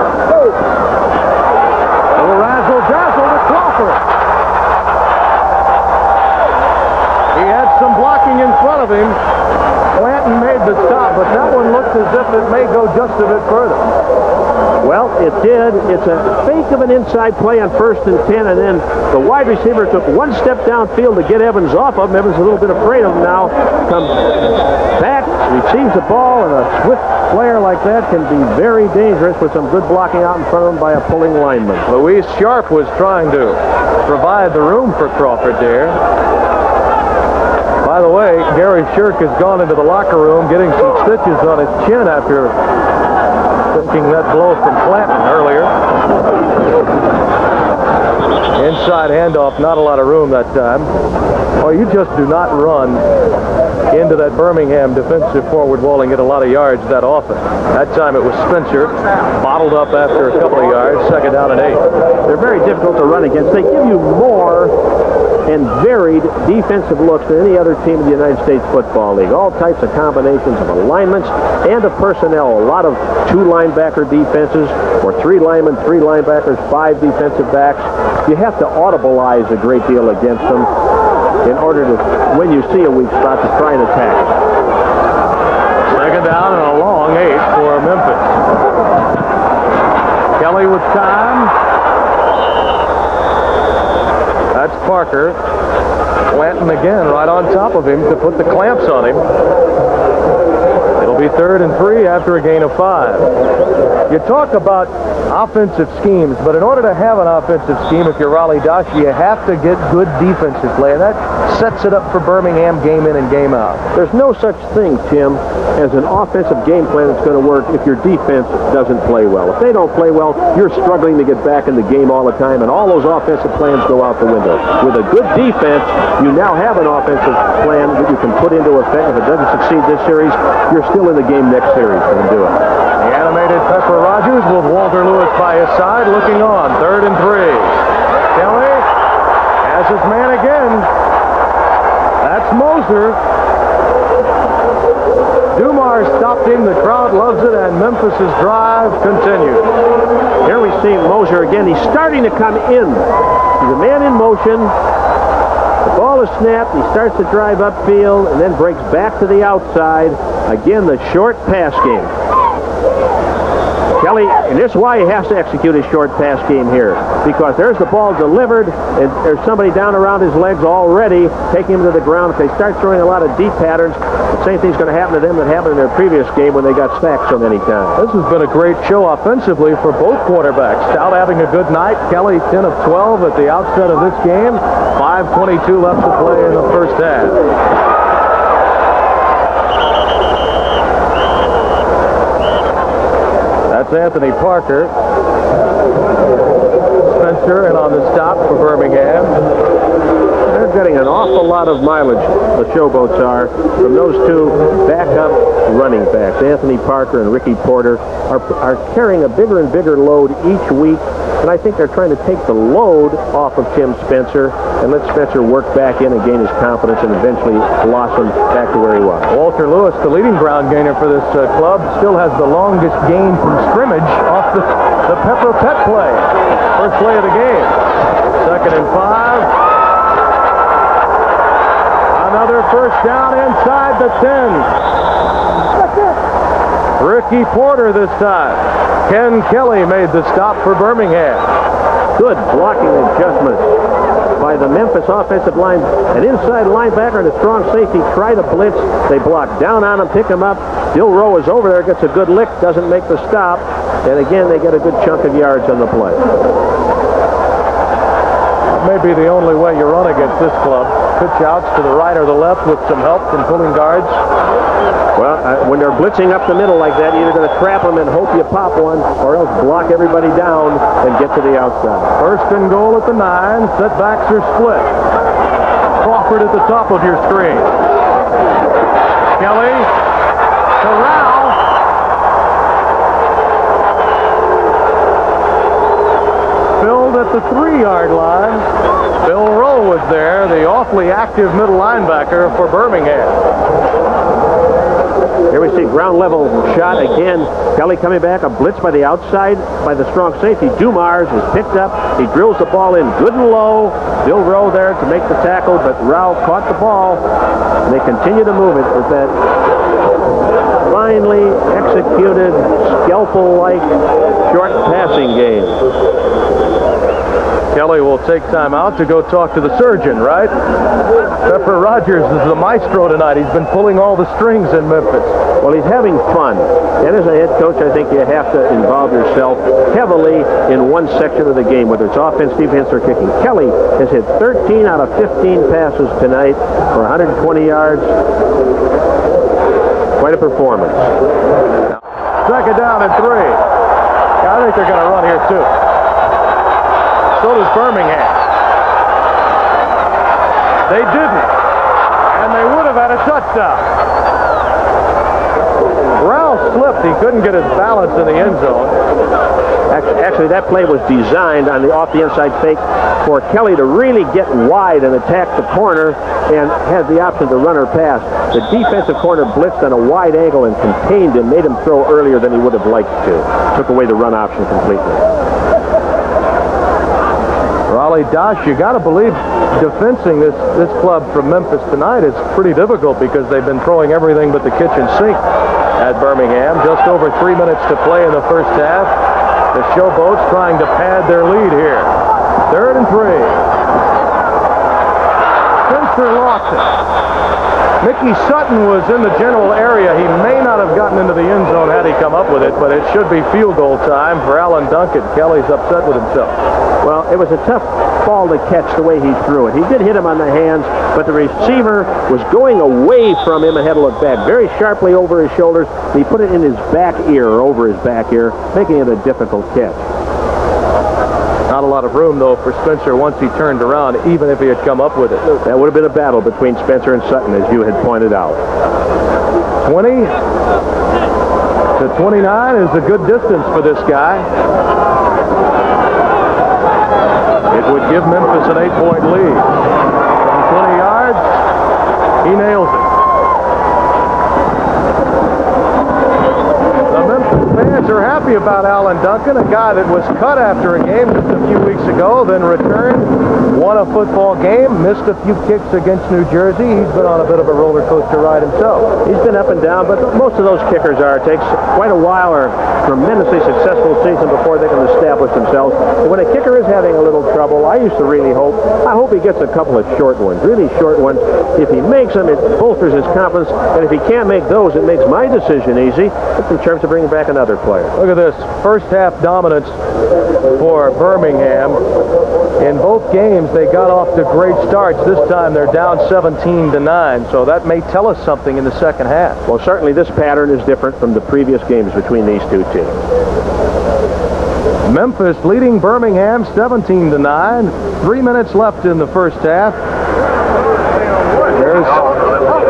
Little razzle-dazzle to Crawford. He had some blocking in front of him. Clanton made the stop, but that one looks as if it may go just a bit further. Well, it did. It's a fake of an inside play on first and 10, and then the wide receiver took one step downfield to get Evans off of him. Evans is a little bit afraid of him now. Comes back, receives the ball, and a swift player like that can be very dangerous with some good blocking out in front of him by a pulling lineman. Louise Sharp was trying to provide the room for Crawford there. By the way, Gary Shirk has gone into the locker room getting some stitches on his chin after taking that blow from Clanton earlier. Inside handoff, not a lot of room that time. Oh, you just do not run into that Birmingham defensive forward wall and get a lot of yards that often. That time it was Spencer, bottled up after a couple of yards, second down and eight. They're very difficult to run against. They give you more and varied defensive looks than any other team in the United States Football League. All types of combinations of alignments and of personnel. A lot of two linebacker defenses or three linemen, three linebackers, five defensive backs. You have to audibilize a great deal against them in order to, when you see a weak spot, to try and attack. Second down and a long eight for Memphis. Kelly with time. That's Parker. Clanton again right on top of him to put the clamps on him. It'll be third and three after a gain of five. You talk about offensive schemes, but in order to have an offensive scheme, if you're Rollie Dotsch, you have to get good defensive play, and that sets it up for Birmingham game in and game out. There's no such thing, Tim, as an offensive game plan that's going to work if your defense doesn't play well. If they don't play well, you're struggling to get back in the game all the time, and all those offensive plans go out the window. With a good defense, you now have an offensive plan that you can put into effect. If it doesn't succeed this series, you're still in the game next series and do it. The animated Pepper Rogers with Walter Lewis by his side, looking on. Third and three. Kelly has his man again. That's Moser. Dumars stopped him. The crowd loves it, and Memphis's drive continues. Here we see Moser again. He's starting to come in. He's a man in motion. The ball is snapped. He starts to drive upfield and then breaks back to the outside. Again, the short pass game. Kelly, and this is why he has to execute his short pass game here. Because there's the ball delivered, and there's somebody down around his legs already, taking him to the ground. If they start throwing a lot of deep patterns, the same thing's going to happen to them that happened in their previous game when they got sacked so many times. This has been a great show offensively for both quarterbacks. Stoudt having a good night. Kelly 10 of 12 at the outset of this game. 5.22 left to play in the first half. Anthony Parker. Spencer and on the stop for Birmingham. They're getting an awful lot of mileage, the Showboats are, from those two backup running backs. Anthony Parker and Ricky Porter are, are carrying a bigger and bigger load each week, and I think they're trying to take the load off of Tim Spencer and let Spencer work back in and gain his confidence and eventually blossom back to where he was. Walter Lewis, the leading ground gainer for this uh, club, still has the longest gain from scrimmage off the, the Pepper Pet play. First play of the game. Second and five. Another first down inside the 10. Ricky Porter this time. Ken Kelly made the stop for Birmingham. Good blocking adjustment by the Memphis offensive line. An inside linebacker and a strong safety try to blitz. They block down on him, pick him up. Bill Rowe is over there, gets a good lick, doesn't make the stop. And again, they get a good chunk of yards on the play. May be the only way you run against this club. Pitch outs to the right or the left with some help from pulling guards. Well, uh, when they're blitzing up the middle like that, you're either going to trap them and hope you pop one, or else block everybody down and get to the outside. First and goal at the nine. Setbacks are split. Crawford at the top of your screen. Kelly. Corral. Filled at the three-yard line. Bill Rowe was there, the awfully active middle linebacker for Birmingham. Here we see ground level shot again. Kelly coming back, a blitz by the outside by the strong safety. Dumars is picked up. He drills the ball in good and low. Bill Rowe there to make the tackle, but Rao caught the ball. And they continue to move it with that finely executed, scalpel-like short passing game. Kelly will take time out to go talk to the surgeon, right? Pepper Rogers is the maestro tonight. He's been pulling all the strings in Memphis. Well, he's having fun. And as a head coach, I think you have to involve yourself heavily in one section of the game, whether it's offense, defense, or kicking. Kelly has hit 13 out of 15 passes tonight for 120 yards. Quite a performance. Second down and three. I think they're going to run here, too. So does Birmingham. They didn't. And they would have had a touchdown. Ralph slipped. He couldn't get his balance in the end zone. Actually, that play was designed on the off the inside fake for Kelly to really get wide and attack the corner and had the option to run or pass. The defensive corner blitzed on a wide angle and contained him, made him throw earlier than he would have liked to. Took away the run option completely. Rollie Dotsch, you got to believe defensing this, this club from Memphis tonight is pretty difficult because they've been throwing everything but the kitchen sink at Birmingham. Just over three minutes to play in the first half. The Showboats trying to pad their lead here. Third and three. Spencer Lawson. Mickey Sutton was in the general area. He may not have gotten into the end zone had he come up with it, but it should be field goal time for Alan Duncan. Kelly's upset with himself. Well, it was a tough ball to catch the way he threw it. He did hit him on the hands, but the receiver was going away from him and had to look back very sharply over his shoulders. He put it in his back ear over his back ear, making it a difficult catch. Not a lot of room, though, for Spencer once he turned around, even if he had come up with it. That would have been a battle between Spencer and Sutton, as you had pointed out. 20 to 29 is a good distance for this guy. It would give Memphis an eight-point lead. From 20 yards, he nails it. The Memphis fans are happy about Alan Duncan, a guy that was cut after a game just a few weeks ago, then returned, won a football game, missed a few kicks against New Jersey. He's been on a bit of a roller coaster ride himself. He's been up and down, but most of those kickers are. It takes quite a while or tremendously successful season before they can establish themselves. And when a kicker is having a little trouble, I used to really hope, I hope he gets a couple of short ones, really short ones. If he makes them, it bolsters his confidence, and if he can't make those, it makes my decision easy in terms of bringing back another player. Look at this. First half dominance for Birmingham. In both games, they got off to great starts. This time, they're down 17 to 9, so that may tell us something in the second half. Well, certainly this pattern is different from the previous games between these two teams. Memphis leading Birmingham 17 to 9. Three minutes left in the first half. There's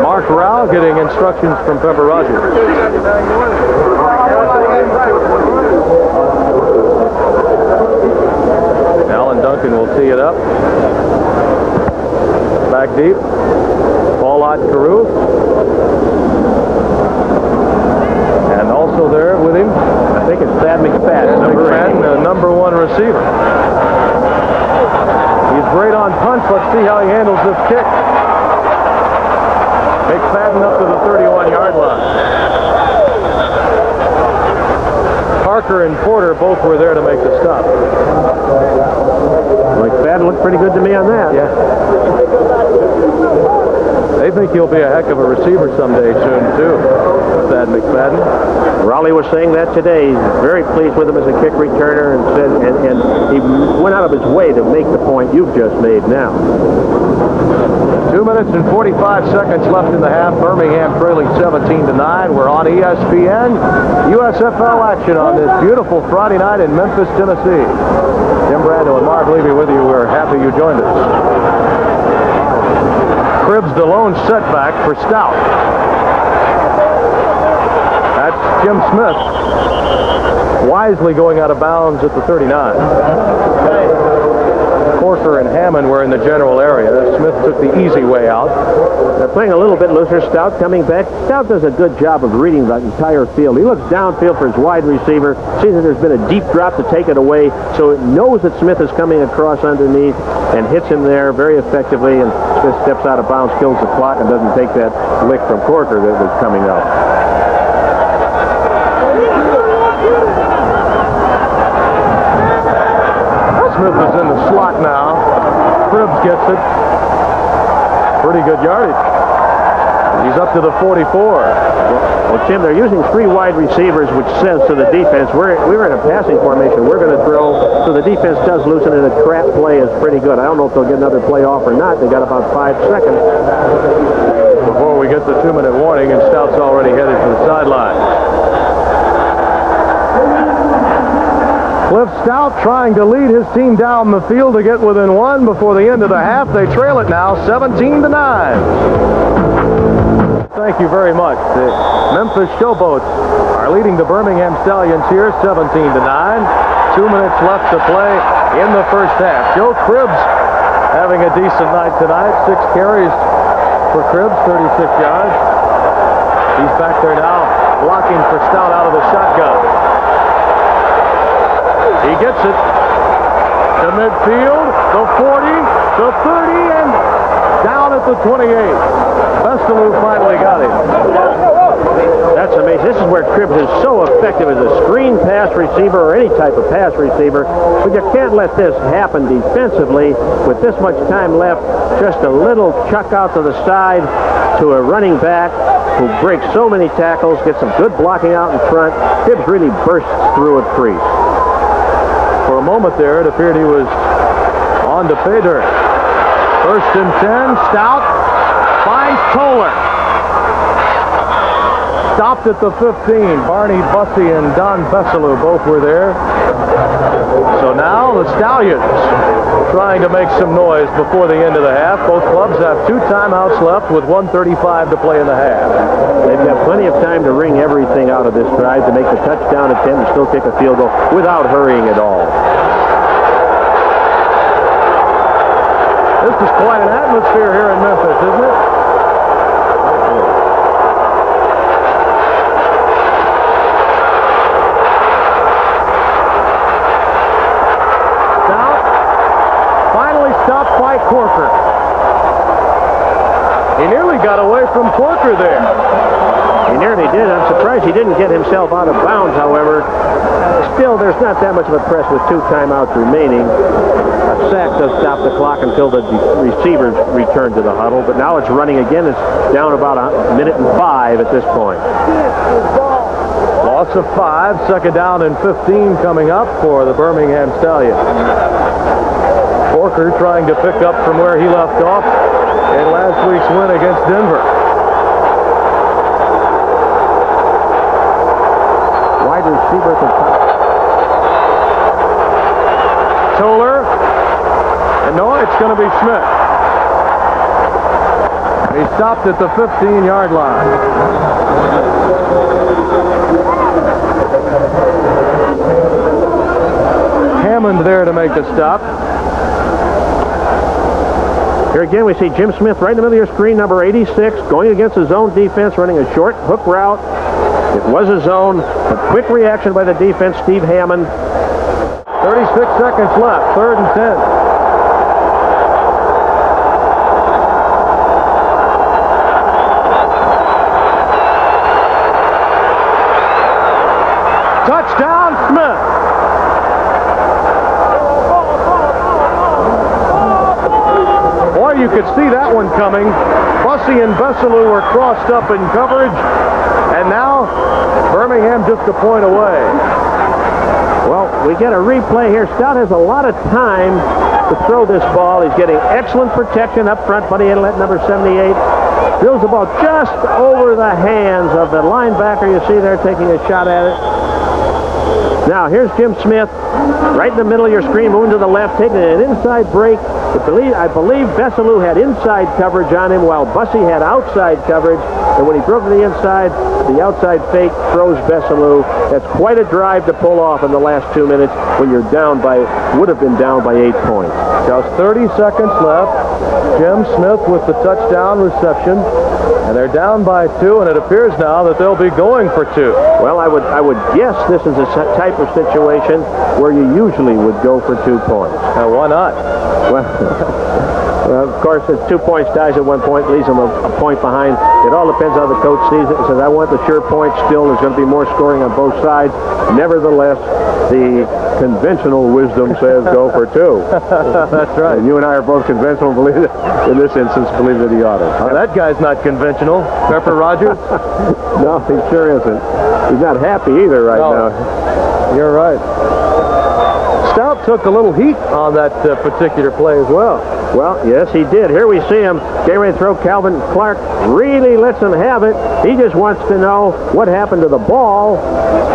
Mark Rao getting instructions from Pepper Rogers. Duncan will tee it up. Back deep. Paulot Carew. And also there with him, I think it's Thad McFadden, number McFadden, the number one receiver. He's great on punch. Let's see how he handles this kick. McFadden up to the 31-yard line. Parker and Porter both were there to make the stop. McFadden looked pretty good to me on that. Yeah. They think he'll be a heck of a receiver someday soon, too. Thad McFadden. Rollie was saying that today. He's very pleased with him as a kick returner and said, and, and he went out of his way to make the point you've just made now. Two minutes and 45 seconds left in the half. Birmingham trailing 17 to 9. We're on ESPN. USFL action on this beautiful Friday night in Memphis, Tennessee. Tim Brando and Marv Levy with you. We're happy you joined us. Cribbs the lone setback for Stoudt. That's Jim Smith wisely going out of bounds at the 39. Corker and Hammond were in the general area. Smith took the easy way out. They're playing a little bit looser. Stoudt coming back. Stoudt does a good job of reading the entire field. He looks downfield for his wide receiver, sees that there's been a deep drop to take it away, so it knows that Smith is coming across underneath and hits him there very effectively, and Smith steps out of bounds, kills the clock, and doesn't take that lick from Corker that was coming up. Smith is in the slot now. Cribbs gets it. Pretty good yardage. He's up to the 44. Well, Tim, they're using three wide receivers, which says to the defense, we're, we're in a passing formation. We're going to throw, so the defense does loosen, and a trap play is pretty good. I don't know if they'll get another play off or not. They got about five seconds. Before we get the two-minute warning, and Stoudt's already headed to the sideline. Cliff Stoudt trying to lead his team down the field to get within one before the end of the half. They trail it now 17 to 9. Thank you very much. The Memphis Showboats are leading the Birmingham Stallions here 17 to 9. Two minutes left to play in the first half. Joe Cribbs having a decent night tonight. Six carries for Cribbs, 36 yards. He's back there now blocking for Stoudt out of the shotgun. He gets it to midfield, the 40, the 30, and down at the 28. Bessillieu finally got him. That's amazing. This is where Cribbs is so effective as a screen pass receiver or any type of pass receiver. But you can't let this happen defensively with this much time left. Just a little chuck out to the side to a running back who breaks so many tackles, gets some good blocking out in front. Cribbs really bursts through a crease. For a moment there, it appeared he was on to pay. First and 10, Stoudt finds Toler. Stopped at the 15. Barney Bussey and Don Bessillieu both were there. So now the Stallions trying to make some noise before the end of the half. Both clubs have two timeouts left with 135 to play in the half. They've got plenty of time to wring everything out of this drive to make the touchdown attempt and still kick a field goal without hurrying at all. This is quite an atmosphere here in Memphis, isn't it? Stoudt finally stopped by Corker. He nearly got away from Corker there. He nearly did. I'm surprised he didn't get himself out of bounds, however. Still, there's not that much of a press with two timeouts remaining. A sack does stop the clock until the receivers return to the huddle, but now it's running again. It's down about a minute and five at this point. Loss of five, second down and 15 coming up for the Birmingham Stallions. Corker trying to pick up from where he left off in last week's win against Denver. Wide receiver top. Toler. And no, it's going to be Schmidt. He stopped at the 15-yard line. Hammond there to make the stop. Here again, we see Jim Smith right in the middle of your screen, number 86, going against his own defense, running a short hook route. It was a zone, a quick reaction by the defense, Steve Hammond. 36 seconds left, third and 10. Touchdown, Smith. Boy, you could see that one coming. Bussey and Bessillieu were crossed up in coverage, and now Birmingham just a point away. Well, we get a replay here. Stoudt has a lot of time to throw this ball. He's getting excellent protection up front by the inlet number 78. Throws the ball just over the hands of the linebacker you see there taking a shot at it. Now, here's Jim Smith, right in the middle of your screen, moving to the left, taking an inside break. I believe, I believe Bessillieu had inside coverage on him while Bussey had outside coverage. And when he broke to the inside, the outside fake throws Bessillieu. That's quite a drive to pull off in the last two minutes when you're down by, would have been down by eight points. Just 30 seconds left. Jim Smith with the touchdown reception. And they're down by two, and it appears now that they'll be going for two. Well, I would I would guess this is a type of situation where you usually would go for two points. Now, why not? Well, [LAUGHS] Uh, of course, it's two points ties at one point, leaves them a, a, point behind. It all depends how the coach sees it. He says, I want the sure point still. There's going to be more scoring on both sides. Nevertheless, the conventional wisdom says go for two. [LAUGHS] That's right. And you and I are both conventional, believe it, in this instance, believe that he ought to. Now, that guy's not conventional. Pepper Rogers? [LAUGHS] no, he sure isn't. He's not happy either right no. now. You're right. Stoudt took a little heat on that uh, particular play as well. Well, yes, he did. Here we see him getting ready to throw. Calvin Clark really lets him have it. He just wants to know what happened to the ball.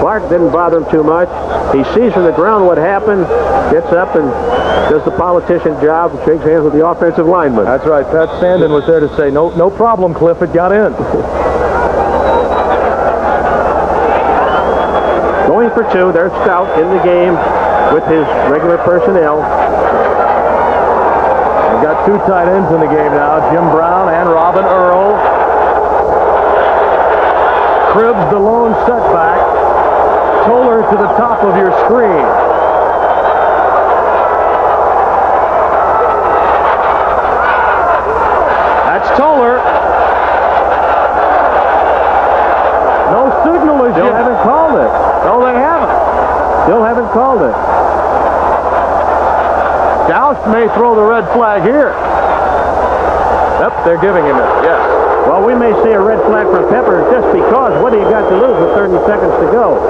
Clark didn't bother him too much. He sees from the ground what happened, gets up and does the politician job, shakes hands with the offensive lineman. That's right. Pat Saindon was there to say, no, no problem, Cliff. It got in. [LAUGHS] Going for two. There's Stoudt in the game with his regular personnel. They've got two tight ends in the game now, Jim Brown and Robin Earl. Cribbs the lone setback. Toler to the top of your screen. That's Toler. No signal as Still yet. haven't called it. No, they haven't. Still haven't called it. Dotsch may throw the red flag here. Yep, they're giving him it, yes. Well, we may see a red flag for Pepper just because what do you got to lose with 30 seconds to go?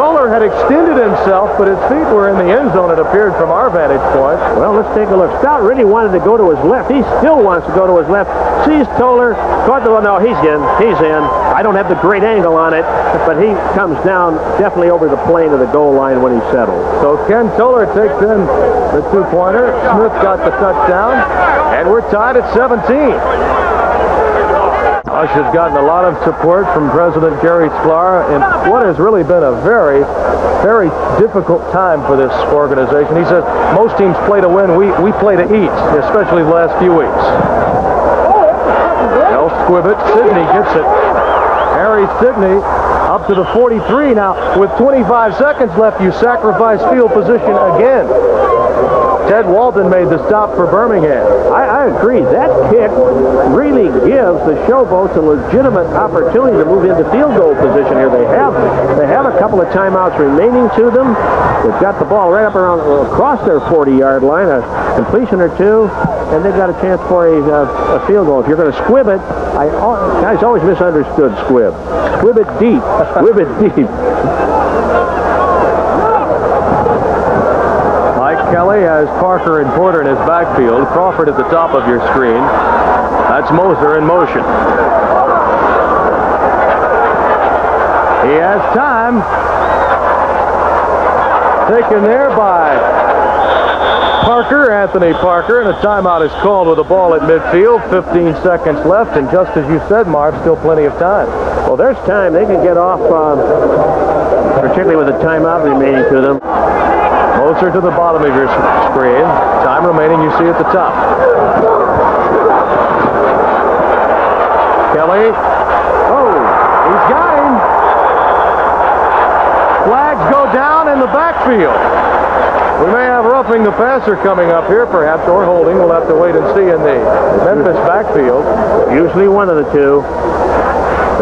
Toler had extended himself, but his feet were in the end zone, it appeared from our vantage point. Well, let's take a look. Stoudt really wanted to go to his left. He still wants to go to his left. Sees Toler. Caught the, one. no, he's in. He's in. I don't have the great angle on it, but he comes down definitely over the plane of the goal line when he settles. So Ken Toler takes in the two-pointer. Smith got the touchdown, and we're tied at 17. Hush has gotten a lot of support from President Gary Sklar in what has really been a very, very difficult time for this organization. He says most teams play to win, we, we play to eat, especially the last few weeks. Del Squibbit, Sydney gets it. Harry Sydney up to the 43 now. With 25 seconds left, you sacrifice field position again. Ted Walton made the stop for Birmingham. I, I agree. That kick really gives the Showboats a legitimate opportunity to move into field goal position here. They have they have a couple of timeouts remaining to them. They've got the ball right up around across their 40-yard line, a completion or two, and they've got a chance for a, a, a field goal. If you're going to squib it, I guys always misunderstood squib. Squib it deep. squib it deep. Kelly has Parker and Porter in his backfield. Crawford at the top of your screen. That's Moser in motion. He has time. Taken there by Parker, Anthony Parker, and a timeout is called with the ball at midfield. 15 seconds left, and just as you said, Marv, still plenty of time. Well, there's time. They can get off, uh, particularly with a timeout remaining to them. Closer to the bottom of your screen. Time remaining, you see at the top. Kelly. Oh, he's got him. Flags go down in the backfield. We may have roughing the passer coming up here, perhaps, or holding. We'll have to wait and see in the Memphis backfield. Usually one of the two.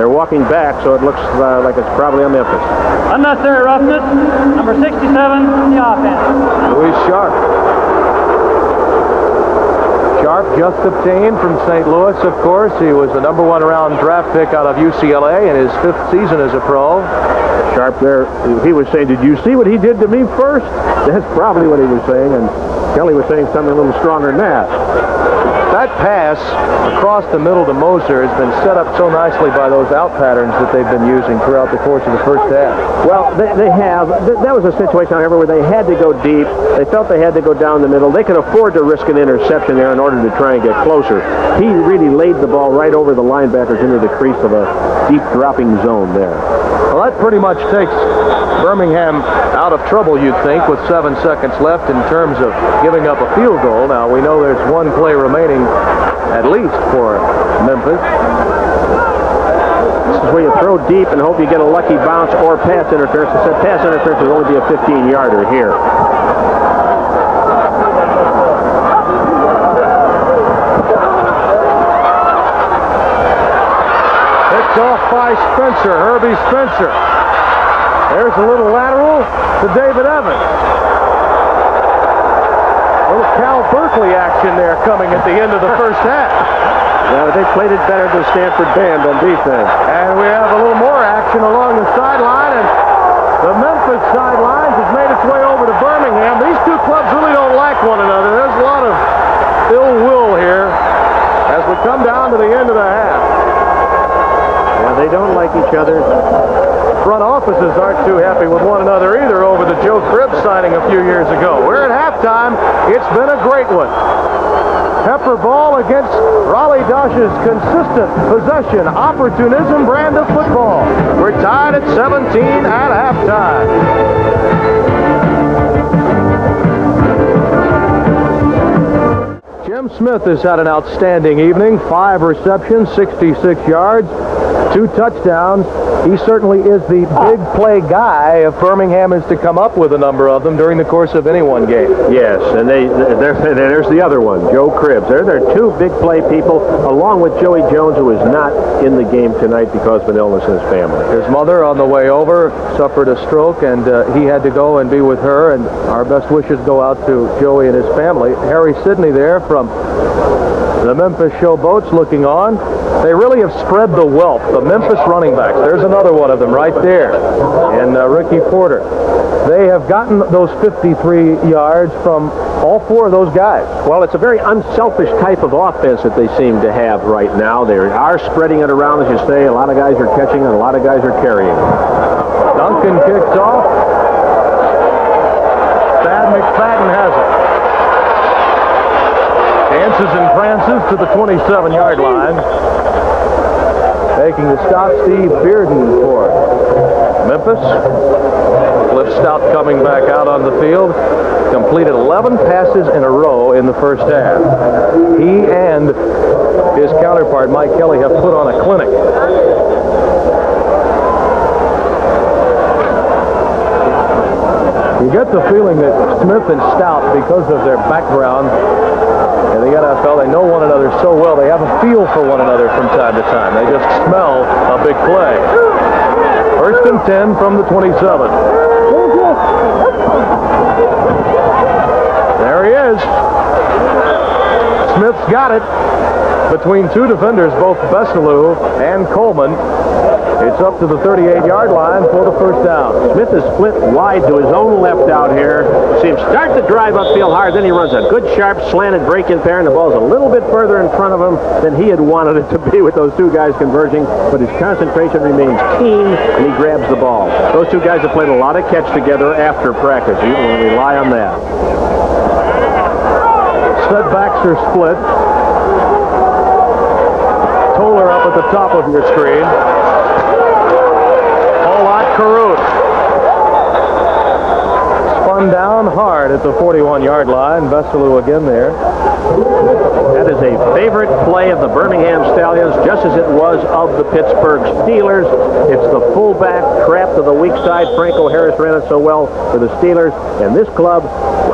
They're walking back, so it looks uh, like it's probably a Memphis. Unnecessary roughness, number 67, the offense. Luis Sharpe. Sharpe just obtained from St. Louis, of course. He was the number one round draft pick out of UCLA in his fifth season as a pro. Sharpe there, he was saying, did you see what he did to me first? [LAUGHS] That's probably what he was saying, and Kelly was saying something a little stronger than that. That pass across the middle to Moser has been set up so nicely by those out patterns that they've been using throughout the course of the first half. Well, they, they have. That was a situation, however, where they had to go deep. They felt they had to go down the middle. They could afford to risk an interception there in order to try and get closer. He really laid the ball right over the linebackers into the crease of a deep dropping zone there. Well, that pretty much takes Birmingham out of trouble, you'd think, with seven seconds left in terms of giving up a field goal. Now, we know there's one play remaining at least for Memphis. This is where you throw deep and hope you get a lucky bounce or pass interference. Instead, pass interference will only be a 15-yarder here. Off by Spencer, Herbie Spencer. There's a little lateral to David Evans. A Little Cal Berkeley action there coming at the end of the first half. Yeah, they played it better than Stanford Band on defense. And we have a little more action along the sideline, and the Memphis sidelines has made its way over to Birmingham. These two clubs really don't like one another. There's a lot of ill will here as we come down to the end of the half. Yeah, they don't like each other. Front offices aren't too happy with one another either over the Joe Cribbs signing a few years ago. We're at halftime. It's been a great one. Pepper ball against Rollie Dotsch's consistent possession, opportunism brand of football. We're tied at 17 at halftime. Jim Smith has had an outstanding evening. Five receptions, 66 yards, two touchdowns. He certainly is the big play guy if Birmingham is to come up with a number of them during the course of any one game. Yes, and they [LAUGHS] there's the other one, Joe Cribbs. They're their two big play people, along with Joey Jones, who is not in the game tonight because of an illness in his family. His mother, on the way over, suffered a stroke, and uh, he had to go and be with her. And our best wishes go out to Joey and his family. Harry Sydney there from the Memphis Showboats looking on. They really have spread the wealth. The Memphis running backs. There's another one of them right there. And uh, Ricky Porter. They have gotten those 53 yards from all four of those guys. Well, it's a very unselfish type of offense that they seem to have right now. They are spreading it around, as you say. A lot of guys are catching, and a lot of guys are carrying. Duncan kicks off. Thad McFadden has it. Dances and prances to the 27-yard line. Making the stop, Steve Bearden for Memphis. Cliff Stoudt coming back out on the field. Completed 11 passes in a row in the first half. He and his counterpart, Mike Kelly, have put on a clinic. You get the feeling that Smith and Stoudt, because of their background in the NFL, they know one another so well. They have a feel for one another from time to time. They just smell a big play. First and 10 from the 27. There he is. Smith's got it between two defenders, both Bessillieu and Coleman. It's up to the 38-yard line for the first down. Smith is split wide to his own left out here. See him start the drive upfield hard, then he runs a good, sharp, slanted break in there, and the ball's a little bit further in front of him than he had wanted it to be with those two guys converging, but his concentration remains keen, and he grabs the ball. Those two guys have played a lot of catch together after practice. You can rely on that. Setbacks are split. Toler up at the top of your screen. Carruth. Spun down hard at the 41-yard line. Bessillieu again there. That is a favorite play of the Birmingham Stallions, just as it was of the Pittsburgh Steelers. It's the fullback trap to the weak side. Franco Harris ran it so well for the Steelers. And this club,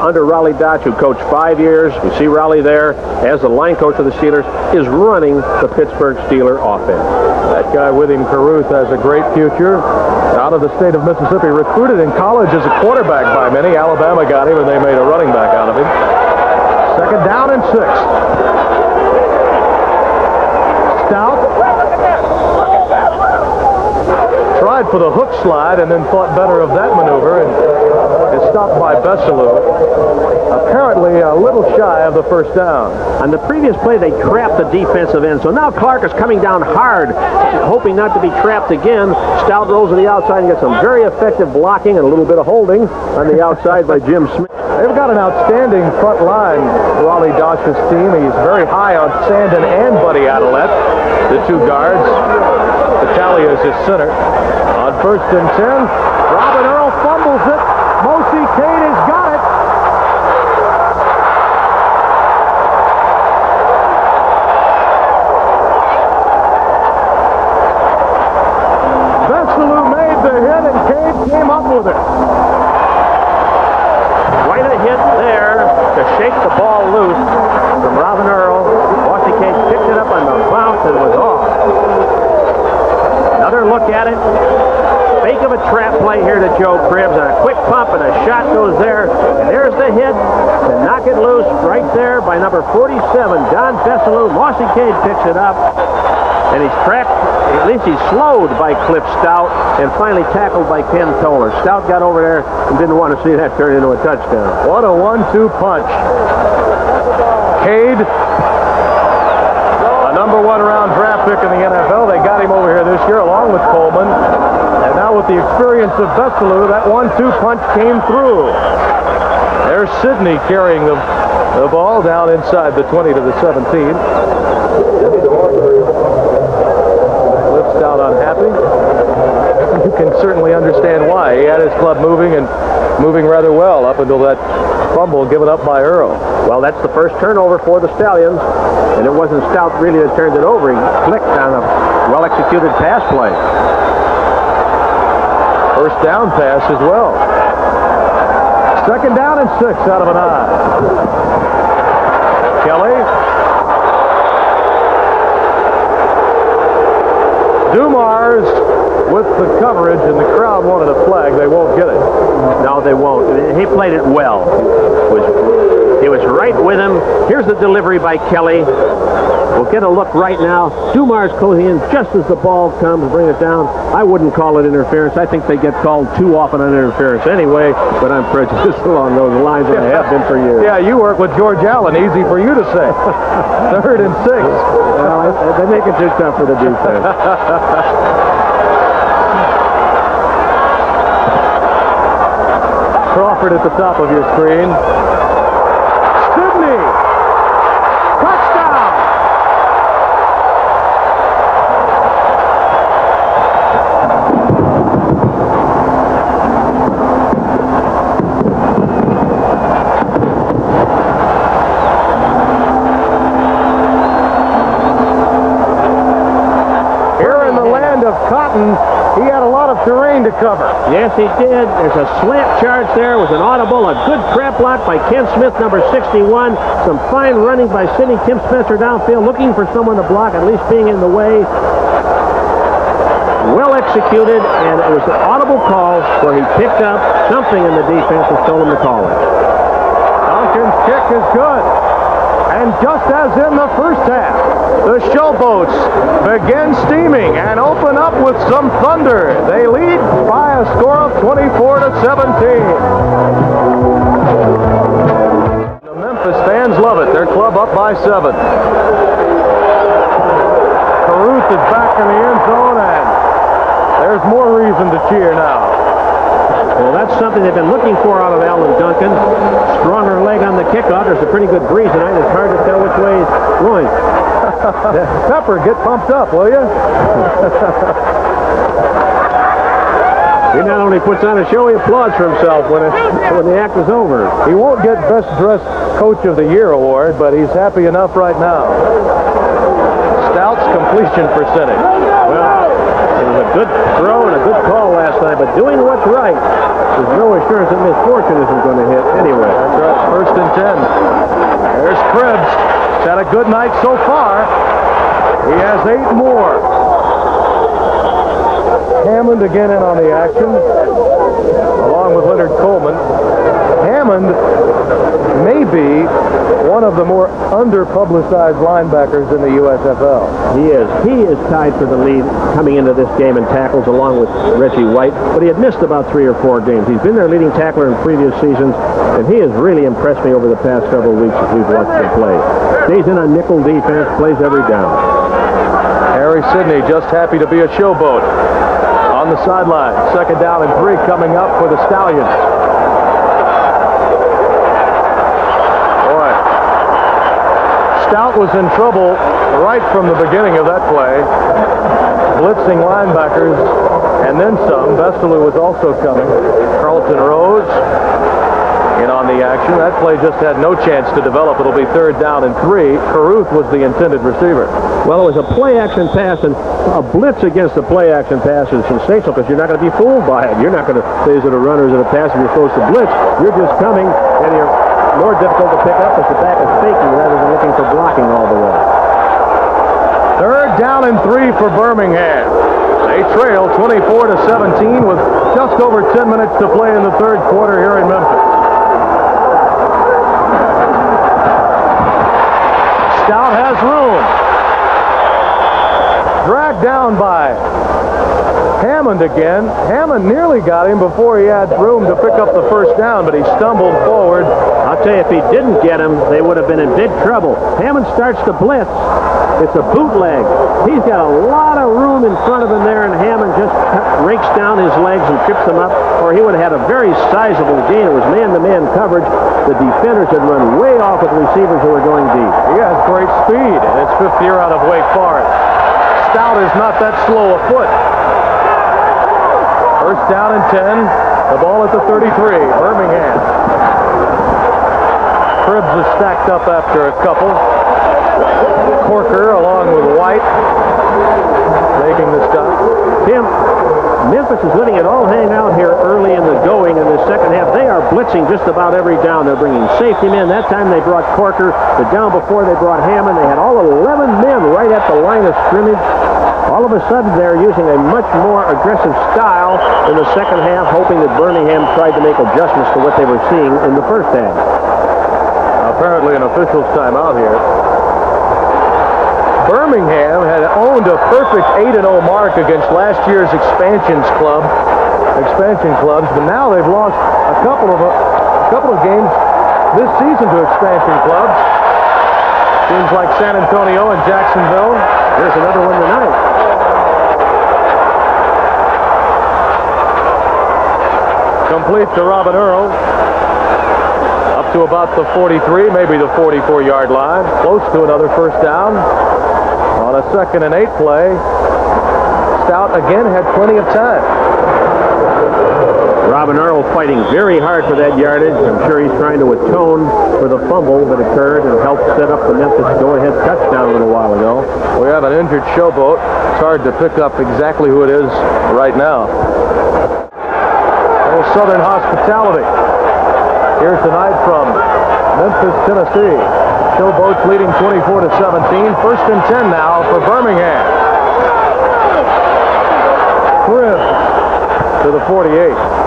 under Rollie Dotsch, who coached five years, you see Rollie there, as the line coach of the Steelers, is running the Pittsburgh Steeler offense. That guy with him, Carruth, has a great future. Out of the state of Mississippi, recruited in college as a quarterback by many. Alabama got him, and they made a running back out of him. Second down and six. Stoudt tried for the hook slide and then thought better of that maneuver and is stopped by Bessalou. Apparently a little shy of the first down. On the previous play, they trapped the defensive end. So now Clark is coming down hard, hoping not to be trapped again. Stoudt rolls to the outside and gets some very effective blocking and a little bit of holding on the outside by Jim Smith. They've got an outstanding front line, Rollie Dotsch's team. He's very high on Saindon and Buddy Aydelette, the two guards. Italia is his center. On first and 10, Robin Earl fumbles it. Mossy Cade has got it. with it. Right a hit there to shake the ball loose from Robin Earl. Mossy Cade picked it up on the bounce and was off. Another look at it. Fake of a trap play here to Joe Cribbs, and a quick pump, and a shot goes there. And there's the hit to knock it loose right there by number 47, Don Bessillieu. Mossy Cade picks it up, and he's trapped, at least he's slowed by Cliff Stoudt, and finally tackled by Ken Toler. Stoudt got over there and didn't want to see that turn into a touchdown. What a one-two punch. Cade, a number one round draft pick in the NFL. They got him over here this year along with Coleman. And now with the experience of Bessillieu, that one-two punch came through. There's Sydney carrying the, the ball down inside the 20 to the 17. Cliff Stoudt unhappy. You can certainly understand why. He had his club moving and moving rather well up until that fumble given up by Earl. Well, that's the first turnover for the Stallions, and it wasn't Stoudt really that turned it over. He clicked on a well-executed pass play. First down pass as well. Second down and six out of a nine. Kelly. Dumars with the coverage, and the crowd wanted a flag. They won't get it. No, they won't. He played it well. It he was right with him. Here's the delivery by Kelly. We'll get a look right now. Dumars in just as the ball comes, bring it down. I wouldn't call it interference. I think they get called too often on interference anyway, but I'm prejudiced [LAUGHS] along those lines, and I have been for years. Yeah, you work with George Allen. Easy for you to say. [LAUGHS] Third and six. Well, I- they make it too tough for the defense. [LAUGHS] Crawford at the top of your screen. Sydney! Touchdown! Here in the land cotton, he had a lot of terrain to cover. Yes, he did. There's a slant charge there. It was an audible, a good trap block by Ken Smith, number 61. Some fine running by Sydney Tim Spencer downfield, looking for someone to block, at least being in the way. Well executed, and it was an audible call where he picked up something in the defense and told him to call it. Kick is good. And just as in the first half, the Showboats begin steaming and open up with some thunder. They lead by a score of 24 to 17. The Memphis fans love it. Their club up by seven. Carruth is back in the end zone, and there's more reason to cheer now. Well, that's something they've been looking for out of Alan Duncan. Stronger leg on the kickoff. There's a pretty good breeze tonight. It's hard to tell which way it's going. [LAUGHS] Pepper, get pumped up, will you? [LAUGHS] He not only puts on a show, he applauds for himself when, it, when the act is over. He won't get Best Dressed Coach of the Year award, but he's happy enough right now. Stoudt's completion percentage. Well, it was a good throw and a good call last night, but doing what's right, there's no assurance that misfortune isn't going to hit anyway. That's right, first and ten. There's Cribbs. He's had a good night so far. He has eight more. Hammond again in on the action, along with Leonard Coleman. Hammond may be one of the more under-publicized linebackers in the USFL. He is. He is tied for the lead coming into this game in tackles along with Reggie White, but he had missed about three or four games. He's been their leading tackler in previous seasons, and he has really impressed me over the past several weeks as we've watched him play. Stays in on nickel defense, plays every down. Harry Sydney just happy to be a showboat on the sideline. Second down and three coming up for the Stallions. Boy, Stoudt was in trouble right from the beginning of that play. Blitzing linebackers and then some. Bessillieu was also coming. Carlton Rose in on the action. That play just had no chance to develop. It'll be third down and three. Carruth was the intended receiver. Well, it was a play-action pass, and a blitz against a play-action pass is sensational because you're not going to be fooled by it. You're not going to say, is it a runner, is it a pass, you're supposed to blitz. You're just coming, and you're more difficult to pick up as the back is faking rather than looking for blocking all the way. Third down and three for Birmingham. They trail 24 to 17 with just over 10 minutes to play in the third quarter here in Memphis. Stoudt has room. Dragged down by Hammond again. Hammond nearly got him before he had room to pick up the first down, but he stumbled forward. I'll tell you, if he didn't get him, they would have been in big trouble. Hammond starts to blitz. It's a bootleg. He's got a lot of room in front of him there, and Hammond just rakes down his legs and trips them up, or he would have had a very sizable gain. It was man-to-man -man coverage. The defenders had run way off with receivers who were going deep. He has great speed, and it's fifth year out of Wake Forest. Stoudt is not that slow a foot. First down and 10. The ball at the 33. Birmingham. Cribbs is stacked up after a couple. Corker along with White making the stop. Tim, Memphis is letting it all hang out here early in the going in the second half. They are blitzing just about every down. They're bringing safety men. That time they brought Corker. The down before they brought Hammond. They had all 11 men right at the line of scrimmage. All of a sudden, they're using a much more aggressive style in the second half, hoping that Birmingham tried to make adjustments to what they were seeing in the first half. Apparently an official's timeout here. Birmingham had owned a perfect 8-0 mark against last year's expansions club, expansion clubs, but now they've lost a couple of a couple of games this season to expansion clubs. Seems like San Antonio and Jacksonville. Here's another one tonight. Complete to Robin Earl. Up to about the 43, maybe the 44-yard line. Close to another first down. On a second and eight play, Stoudt again had plenty of time. Robin Earl fighting very hard for that yardage. I'm sure he's trying to atone for the fumble that occurred and helped set up the Memphis go-ahead touchdown a little while ago. We have an injured showboat. It's hard to pick up exactly who it is right now. Southern Hospitality. Here tonight from Memphis, Tennessee. Showboats leading 24 to 17. First and 10 now for Birmingham. Cribbs to the 48.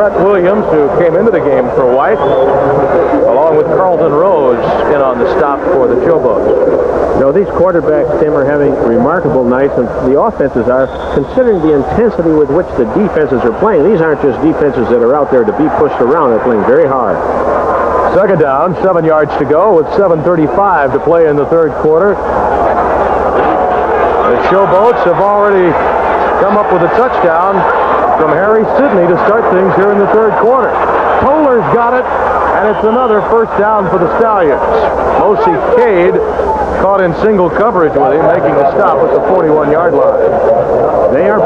Brett Williams, who came into the game for White, along with Carlton Rose, in on the stop for the Showboats. You know, these quarterbacks, Tim, are having remarkable nights, and the offenses are, considering the intensity with which the defenses are playing. These aren't just defenses that are out there to be pushed around. They're playing very hard. Second down, seven yards to go with 7.35 to play in the third quarter. The Showboats have already come up with a touchdown from Harry Sydney to start things here in the third quarter. Toler's got it, and it's another first down for the Stallions. Mossy Cade caught in single coverage with him, making a stop at the 41-yard line. They are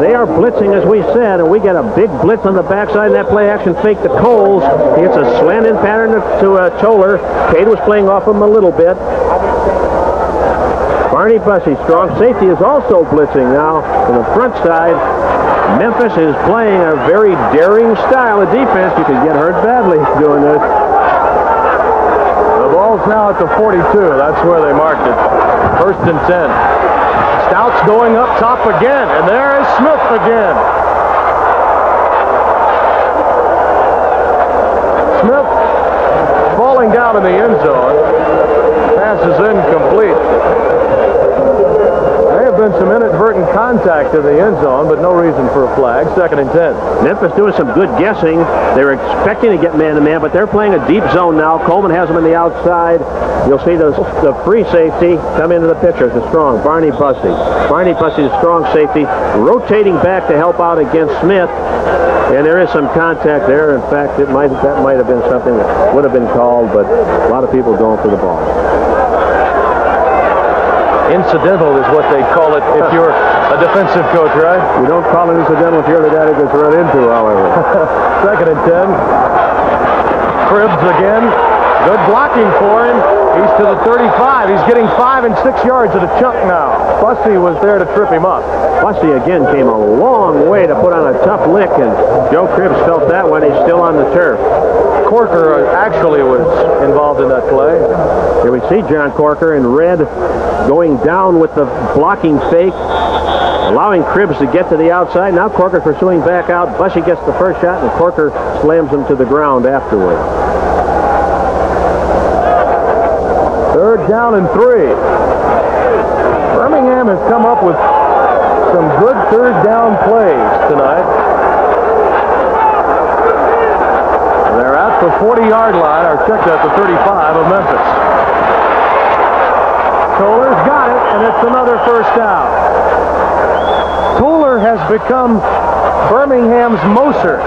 they are blitzing, as we said, and we get a big blitz on the backside, that play action fake to Coles. It's a slant-in pattern to, to uh, Toler. Cade was playing off him a little bit. Barney Bussey, strong safety, is also blitzing now to the front side. Memphis is playing a very daring style of defense. You could get hurt badly doing this. The ball's now at the 42. That's where they marked it. First and 10. Stoudt's going up top again, and there is Smith again. Smith falling down in the end zone. Pass is incomplete. There have been some inadvertent contact in the end zone, but no reason for a flag. Second and 10. Memphis doing some good guessing. They're expecting to get man-to-man, but they're playing a deep zone now. Coleman has them in the outside. You'll see the, the free safety come into the picture. It's a strong Barney Bussey. Barney Bussey is a strong safety, rotating back to help out against Smith. And there is some contact there. In fact, it might that might have been something that would have been called, but a lot of people going for the ball. Incidental is what they call it if you're a defensive coach, right? You don't call it incidental if you're the guy that gets run into, however. [LAUGHS] Second and ten. Cribbs again. Good blocking for him. He's to the 35. He's getting five and six yards at a chunk now. Bussey was there to trip him up. Bussey again came a long way to put on a tough lick, and Joe Cribbs felt that when he's still on the turf. Corker uh, actually was involved in that play. Here we see John Corker in red going down with the blocking fake, allowing Cribbs to get to the outside. Now Corker pursuing back out. Bussey gets the first shot, and Corker slams him to the ground afterward. Third down and three. Birmingham has come up with some good third down plays tonight. They're at the 40-yard line, or checked at the 35 of Memphis. Toler's got it, and it's another first down. Toler has become Birmingham's Moser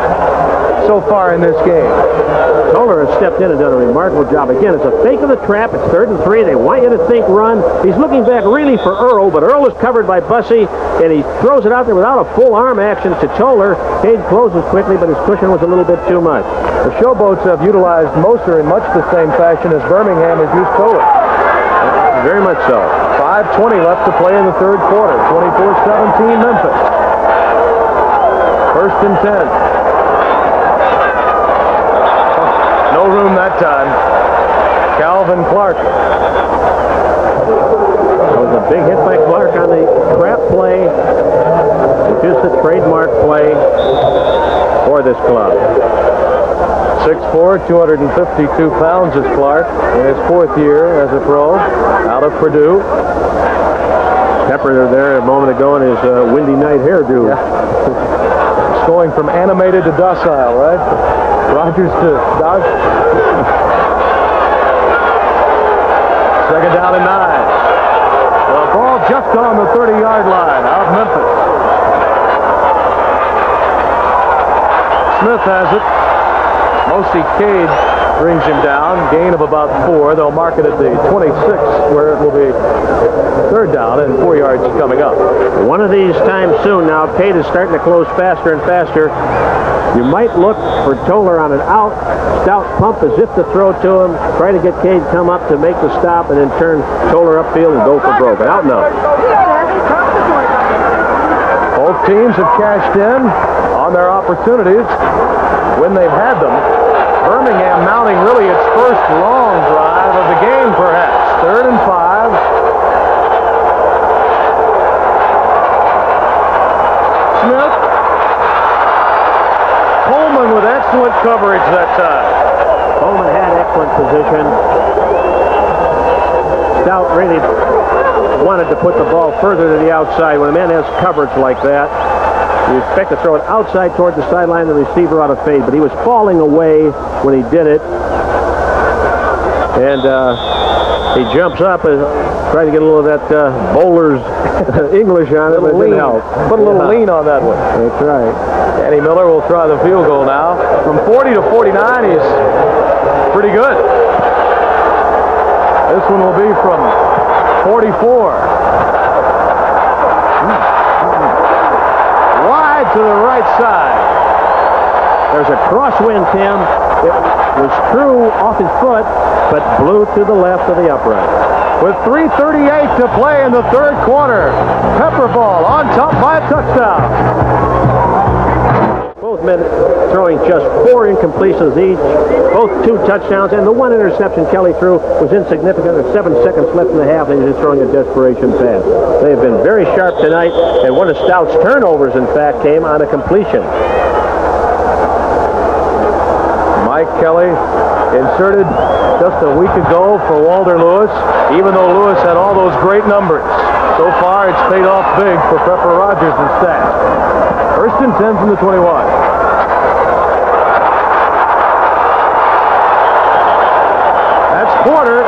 so far in this game. Toler has stepped in and done a remarkable job. Again, it's a fake of the trap. It's third and three. They want you to think run. He's looking back really for Earl, but Earl is covered by Bussey, and he throws it out there without a full arm action to Toler. Cade closes quickly, but his cushion was a little bit too much. The Showboats have utilized Moser in much the same fashion as Birmingham has used Toler. Very much so. 5.20 left to play in the third quarter. 24-17 Memphis. First and 10. No room that time. Calvin Clark. That was a big hit by Clark on the trap play, which is the trademark play for this club. 6'4", 252 pounds is Clark in his fourth year as a pro out of Purdue. Pepper there a moment ago in his uh, windy night hairdo. Yeah. [LAUGHS] going from animated to docile, right? Rogers to Dodge. Second down and nine. The ball just on the 30-yard line out of Memphis. Smith has it. Mossy Cade brings him down. Gain of about four. They'll mark it at the 26, where it will be third down and four yards coming up. One of these times soon now, Cade is starting to close faster and faster. You might look for Toler on an out. Stoudt pump as if to throw to him. Try to get Cade come up to make the stop and then turn Toler upfield and go for broke. Out now. Both teams have cashed in on their opportunities when they've had them. Birmingham mounting really its first long drive of the game, perhaps. Third and five. Smith. Coleman with excellent coverage that time. Coleman had excellent position. Stoudt really wanted to put the ball further to the outside. When a man has coverage like that, you expect to throw it outside toward the sideline. The receiver ought to fade, but he was falling away when he did it. And uh, he jumps up and tries to get a little of that uh, bowler's [LAUGHS] English on it, but it lean. didn't help. Put a little Yeah. lean on that one. That's right. Danny Miller will try the field goal now. From 40 to 49, he's pretty good. This one will be from 44. Wide to the right side. There's a crosswind, Tim. It was true off his foot, but blew to the left of the upright. With 3.38 to play in the third quarter, Pepperball on top by a touchdown. Both men throwing just four incompletions each, both two touchdowns, and the one interception Kelly threw was insignificant. There's seven seconds left in the half, and he's just throwing a desperation pass. They have been very sharp tonight, and one of Stoudt's turnovers, in fact, came on a completion. Mike Kelly inserted just a week ago for Walter Lewis, even though Lewis had all those great numbers. So far, it's paid off big for Pepper Rogers and staff. First and 10 from the 21. That's Porter.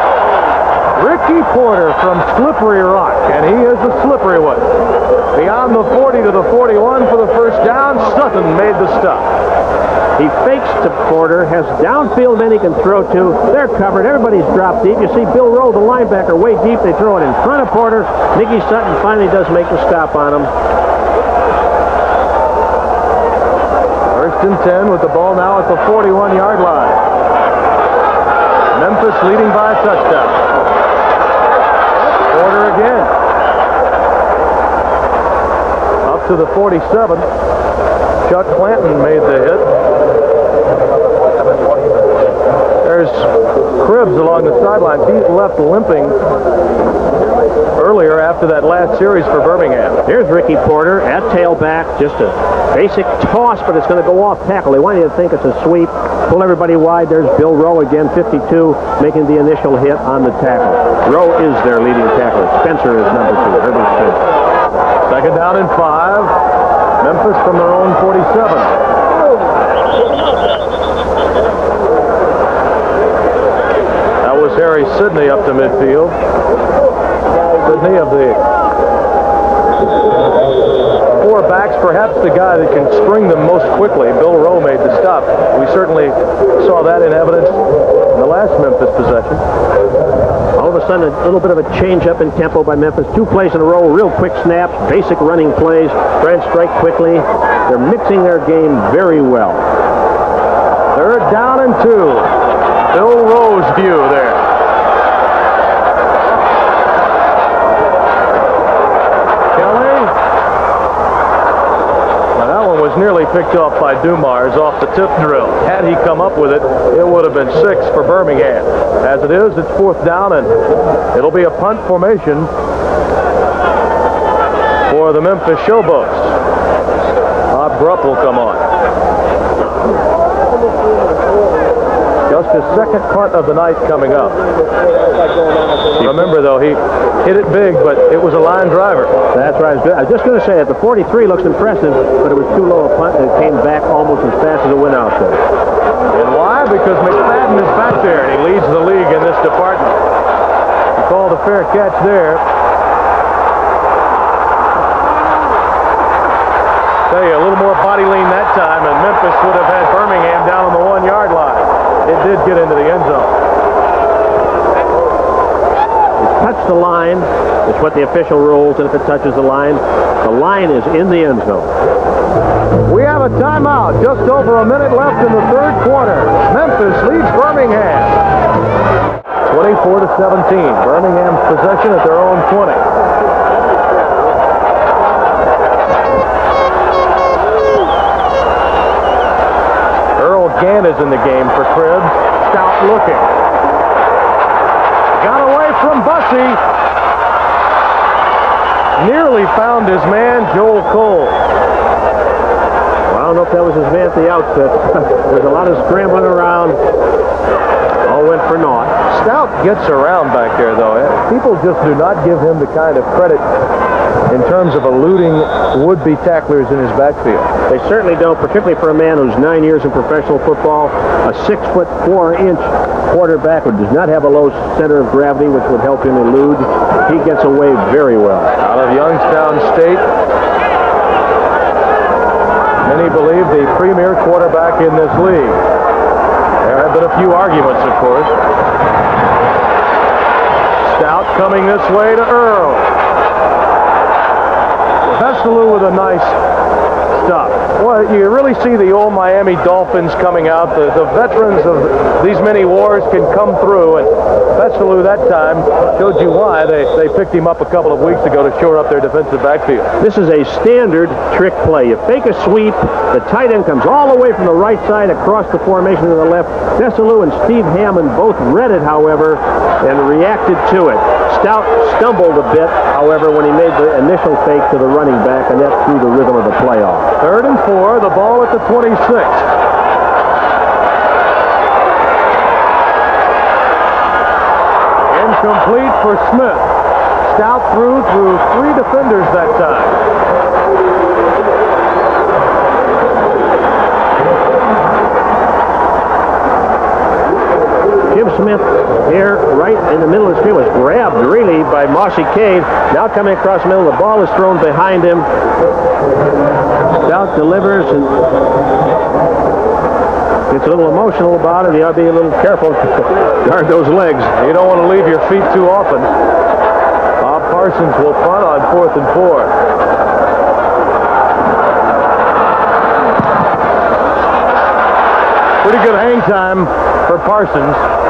Ricky Porter from Slippery Rock, and he is a slippery one. Beyond the 40 to the 41 for the first down, Sutton made the stop. He fakes to Porter, has downfield men he can throw to. They're covered. Everybody's dropped deep. You see Bill Rowe, the linebacker, way deep. They throw it in front of Porter. Nicky Sutton finally does make the stop on him. First and 10 with the ball now at the 41-yard line. Memphis leading by a touchdown. Porter again. Up to the 47. Chuck Clanton made the hit. There's Cribbs along the sideline. He left limping earlier after that last series for Birmingham. Here's Ricky Porter at tailback. Just a basic toss, but it's going to go off tackle. They want you to think it's a sweep. Pull everybody wide. There's Bill Rowe again, 52, making the initial hit on the tackle. Rowe is their leading tackler. Spencer is number two, Herbert Spencer. Second down and five. Memphis from their own 47. Harry Sydney up to midfield. Sydney of the four backs, perhaps the guy that can spring them most quickly. Bill Rowe made the stop. We certainly saw that in evidence in the last Memphis possession. All of a sudden, a little bit of a change up in tempo by Memphis. Two plays in a row, real quick snaps, basic running plays, try and strike quickly. They're mixing their game very well. Third down and two. Bill Rowe's view there. Kelly. Now that one was nearly picked off by Dumars off the tip drill. Had he come up with it, it would have been six for Birmingham. As it is, it's fourth down and it'll be a punt formation for the Memphis Showboats. Bob Grupp will come on. His second punt of the night coming up. Remember, though, he hit it big, but it was a line driver. That's right. I was just going to say that the 43 looks impressive, but it was too low a punt and it came back almost as fast as it went out there. And why? Because McFadden is back there, and he leads the league in this department. He called a fair catch there. Tell you, a little more body lean that time, and Memphis would have had Birmingham down on the one-yard line. It did get into the end zone. It touched the line. It's what the official rules, and if it touches the line, the line is in the end zone. We have a timeout. Just over a minute left in the third quarter. Memphis leads Birmingham. 24 to 17. Birmingham's possession at their own 20. Is in the game for Cribbs. Stoudt looking. Got away from Bussey. Nearly found his man, Joel Cole. Well, I don't know if that was his man at the outset. [LAUGHS] There's a lot of scrambling around. All went for naught. Stoudt gets around back there, though. Eh? People just do not give him the kind of credit in terms of eluding would-be tacklers in his backfield. They certainly don't, particularly for a man who's nine years in professional football, a six foot four inch quarterback who does not have a low center of gravity, which would help him elude. He gets away very well. Out of Youngstown State, many believe the premier quarterback in this league. There have been a few arguments, of course. Stoudt coming this way to Earl. Bessillieu with a nice stop. Well, you really see the old Miami Dolphins coming out. The, the veterans of these many wars can come through, and Bessillieu that time showed you why they, they picked him up a couple of weeks ago to shore up their defensive backfield. This is a standard trick play. You fake a sweep, the tight end comes all the way from the right side across the formation to the left. Bessillieu and Steve Hammond both read it, however, and reacted to it. Stoudt stumbled a bit, however, when he made the initial fake to the running back, and that threw the rhythm of the play off. Third and four, the ball at the 26. Incomplete for Smith. Stoudt threw through three defenders that time. Smith here, right in the middle of the screen, was grabbed really by Mossy Cade. Now coming across the middle, the ball is thrown behind him. Stoudt delivers and gets a little emotional about it. You ought to be a little careful. [LAUGHS] Guard those legs. You don't want to leave your feet too often. Bob Parsons will punt on fourth and four. Pretty good hang time for Parsons.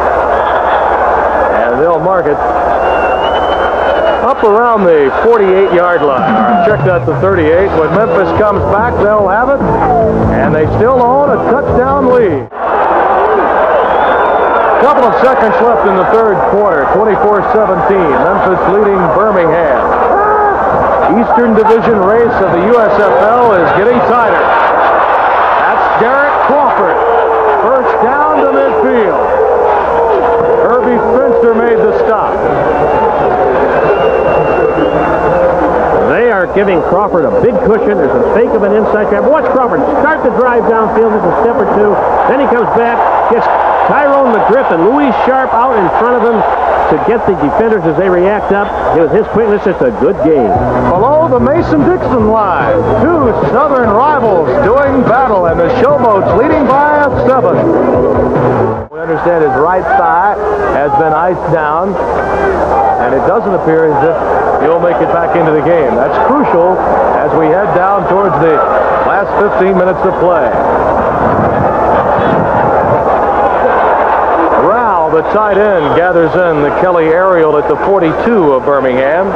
And they'll mark it up around the 48-yard line. Check that to 38. When Memphis comes back, they'll have it. And they still own a touchdown lead. Couple of seconds left in the third quarter. 24-17. Memphis leading Birmingham. Eastern Division race of the USFL is getting tighter. That's Derek Crawford. First down to midfield. Made the stop. They are giving Crawford a big cushion. There's a fake of an inside grab. Watch Crawford start the drive downfield. There's a step or two. Then he comes back, gets Tyrone McGriff and Luis Sharpe out in front of him to get the defenders as they react up. With his quickness, it's a good game. Below the Mason-Dixon line, two Southern rivals doing battle, and the Showboats leading by seven. Understand his right thigh has been iced down, and it doesn't appear as if he'll make it back into the game. That's crucial as we head down towards the last 15 minutes of play. Rao, the tight end, gathers in the Kelly aerial at the 42 of Birmingham.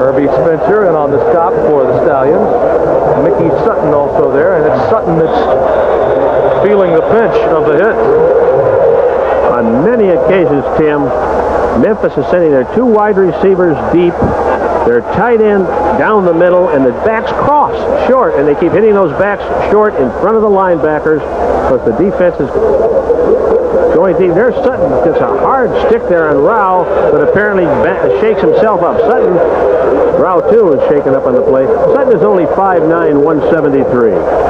Herbie Spencer in on the stop for the Stallions. Mickey Sutton also there, and it's Sutton that's feeling the pinch of the hit. On many occasions, Tim, Memphis is sending their two wide receivers deep, their tight end down the middle, and the backs cross short, and they keep hitting those backs short in front of the linebackers, but the defense is going deep. There's Sutton gets a hard stick there on Rao, but apparently shakes himself up. Sutton, Rao too, is shaken up on the play. Sutton is only 5'9", 173.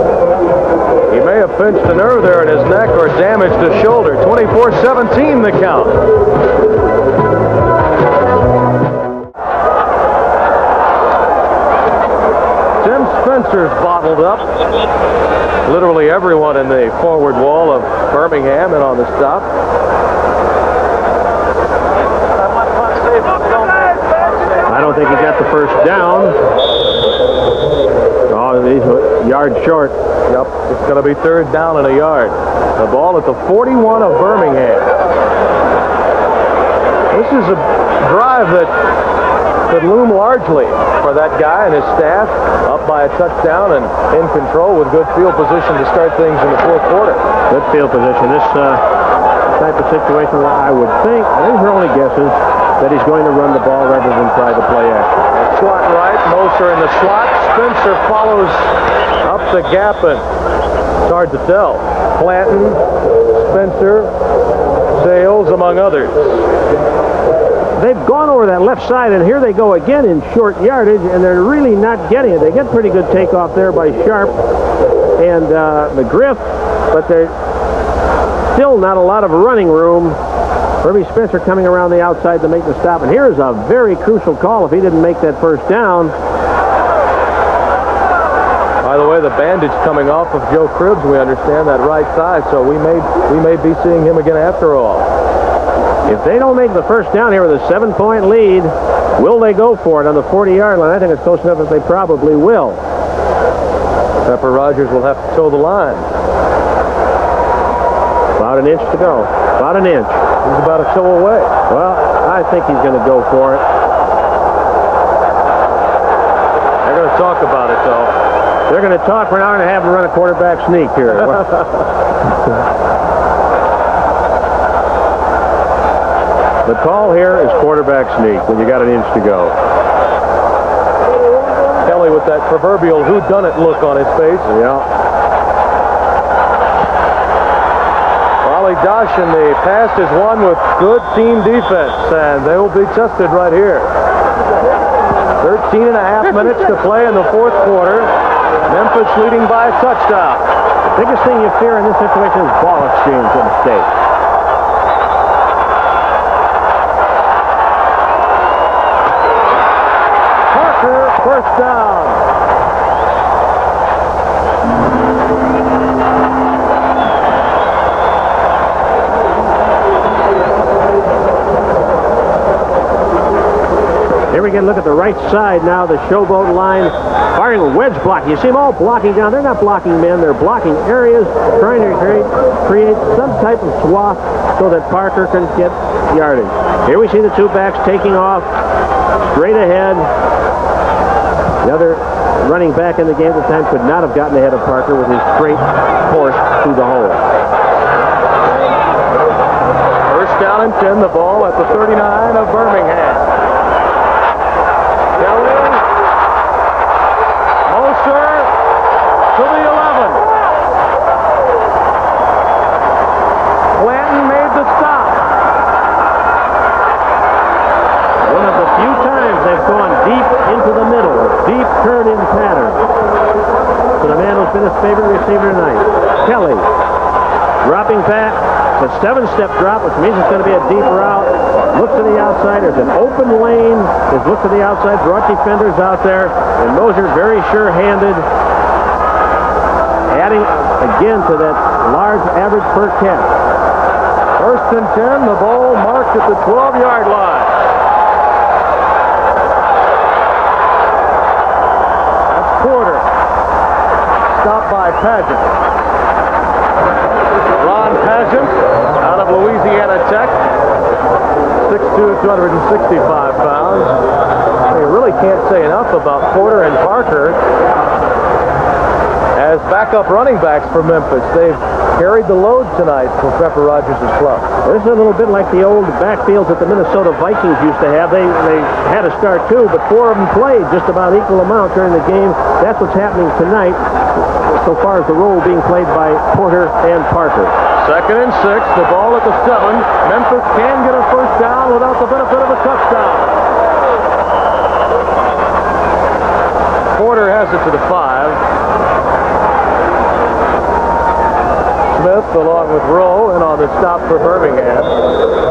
He may have pinched a nerve there in his neck or damaged his shoulder. 24-17 the count. Tim Spencer's bottled up. Literally everyone in the forward wall of Birmingham and on the stop. I don't think he got the first down. Oh, he's a yard short. Yep, it's going to be third down and a yard. The ball at the 41 of Birmingham. This is a drive that could loom largely for that guy and his staff. Up by a touchdown and in control with good field position to start things in the fourth quarter. Good field position. This uh, type of situation where I would think, these are only guesses, that he's going to run the ball rather than try to play action. Slot right, Moser in the slot. Spencer follows up the gap and it's hard to tell. Clanton, Spencer, Sales, among others. They've gone over that left side, and here they go again in short yardage, and they're really not getting it. They get pretty good takeoff there by Sharpe and uh, McGriff, but there's still not a lot of running room. Herbie Spencer coming around the outside to make the stop, and here's a very crucial call if he didn't make that first down. By the way, the bandage coming off of Joe Cribbs, we understand that right side, so we may we may be seeing him again after all. If they don't make the first down here with a seven-point lead, will they go for it on the 40-yard line? I think it's close enough that they probably will. Pepper Rogers will have to toe the line. About an inch to go. About an inch. He's about a toe away. Well, I think he's going to go for it. They're going to talk about it, though. They're going to talk. for an hour and a half him run a quarterback sneak here. [LAUGHS] the call here is quarterback sneak when you got an inch to go. Kelly with that proverbial who-done-it look on his face. Yeah. Rollie Dotsch, the pass is won with good team defense, and they will be tested right here. 13 and a half minutes to play in the fourth quarter. Memphis leading by a touchdown. The biggest thing you fear in this situation is ball exchange in the state. Parker, first down. Again, look at the right side now, the showboat line, firing wedge block. You see them all blocking down. They're not blocking men, they're blocking areas, trying to create, create some type of swath so that Parker can get yardage. Here we see the two backs taking off straight ahead. The other running back in the game at the time could not have gotten ahead of Parker with his straight course through the hole. First down and 10, the ball at the 39 of Birmingham. Kelly. Moser to the 11. Blanton made the stop. One of the few times they've gone deep into the middle, deep turn-in pattern. So the man who's been his favorite tonight, Kelly, dropping back. A seven-step drop, which means it's going to be a deep route. Look to the outside. There's an open lane. There's look to the outside. Brought defenders out there. And Moser very sure-handed. Adding again to that large average per catch. First and 10, the ball marked at the 12-yard line. That's Porter. Stopped by Pageant. Ron Pageant out of Louisiana Tech. 6'2", 265 pounds. You really can't say enough about Porter and Parker as backup running backs for Memphis. They've carried the load tonight for Pepper Rogers' club. This is a little bit like the old backfields that the Minnesota Vikings used to have. They they had to start two, but four of them played just about equal amount during the game. That's what's happening tonight so far as the role being played by Porter and Parker. Second and six, the ball at the seven. Memphis can get a first down without the benefit of a touchdown. Porter has it to the five. Smith along with Rowe and on the stop for Birmingham.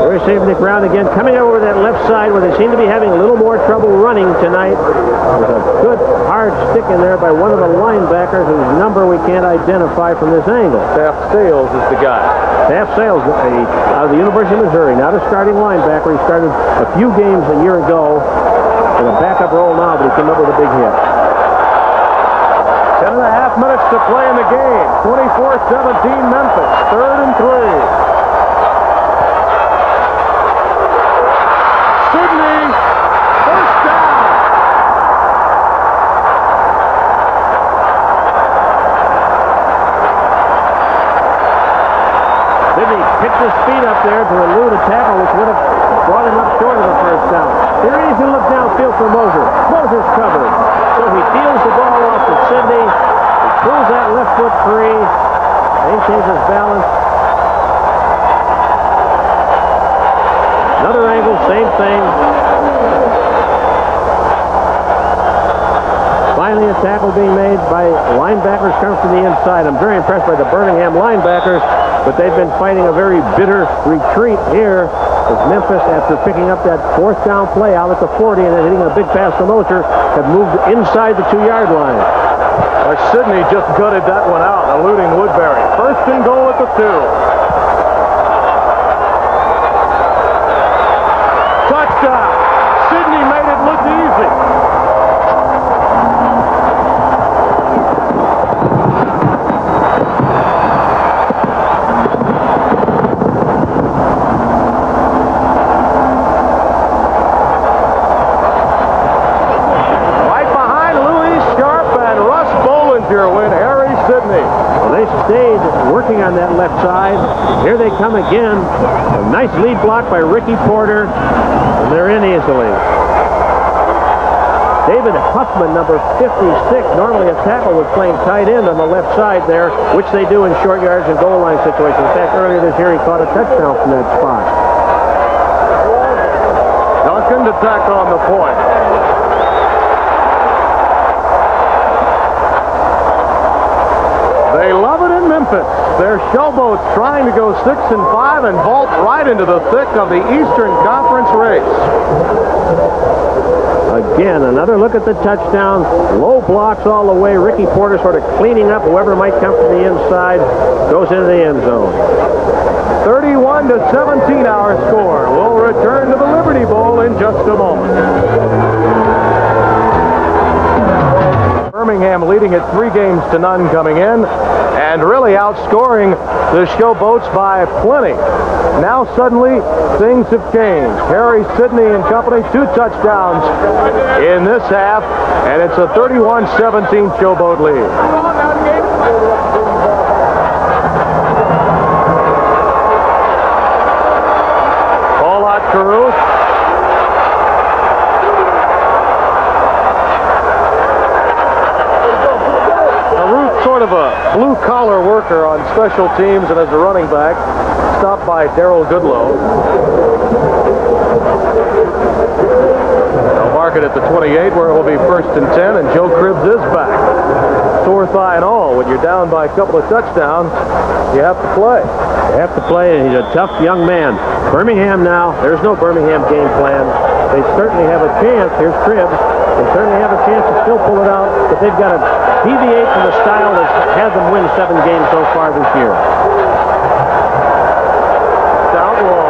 We're receiving the ground again, coming over that left side where they seem to be having a little more trouble running tonight. There's a good hard stick in there by one of the linebackers whose number we can't identify from this angle. Taft Sales is the guy. Taft Sales a, out of the University of Missouri, not a starting linebacker. He started a few games a year ago in a backup role now, but he came up with a big hit. Ten and a half minutes to play in the game. 24-17 Memphis. Third and three. Sydney, first down. Sydney picked his feet up there to elude a tackle, which would have brought him up short of the first down. Here he's going to look downfield for Moser. Moser's covered. So he deals the ball off to Sydney. He pulls that left foot free. Maintains his balance. Another angle, same thing. Finally, a tackle being made by linebackers comes from the inside. I'm very impressed by the Birmingham linebackers, but they've been fighting a very bitter retreat here as Memphis, after picking up that fourth down play out at the 40 and then hitting a big pass to Moser, have moved inside the two-yard line. Uh, Sydney just gutted that one out, eluding Woodbury. First and goal at the two. Touchdown. Sydney made it look easy. Right behind Luis Sharpe and Russ Bolinger went Harry Sydney. Well, they stayed working on that left side. Again. A nice lead block by Ricky Porter, and they're in easily. David Huffman, number 56, normally a tackle, was playing tight end on the left side there, which they do in short yards and goal line situations. In fact, earlier this year he caught a touchdown from that spot. Duncan to tack on the point. They love it in Memphis. Their showboats trying to go six and five and vault right into the thick of the Eastern Conference race. Again, another look at the touchdown. Low blocks all the way. Ricky Porter sort of cleaning up whoever might come from the inside. Goes into the end zone. 31 to 17 our score. We'll return to the Liberty Bowl in just a moment. Birmingham leading at three games to none coming in and really outscoring the Showboats by plenty. Now suddenly things have changed. Harry Sydney and company, two touchdowns in this half, and it's a 31-17 Showboat lead. Carruth. Carruth, sort of a blue-collar worker on special teams and as a running back, stopped by Daryl Goodlow. They'll mark it at the 28 where it will be first and 10, and Joe Cribbs is back. Sore thigh and all. When you're down by a couple of touchdowns, you have to play. You have to play, and he's a tough young man. Birmingham now, there's no Birmingham game plan. They certainly have a chance. Here's Cribbs. They certainly have a chance to still pull it out, but they've got to deviate from the style that's had them win seven games so far this year. Down low.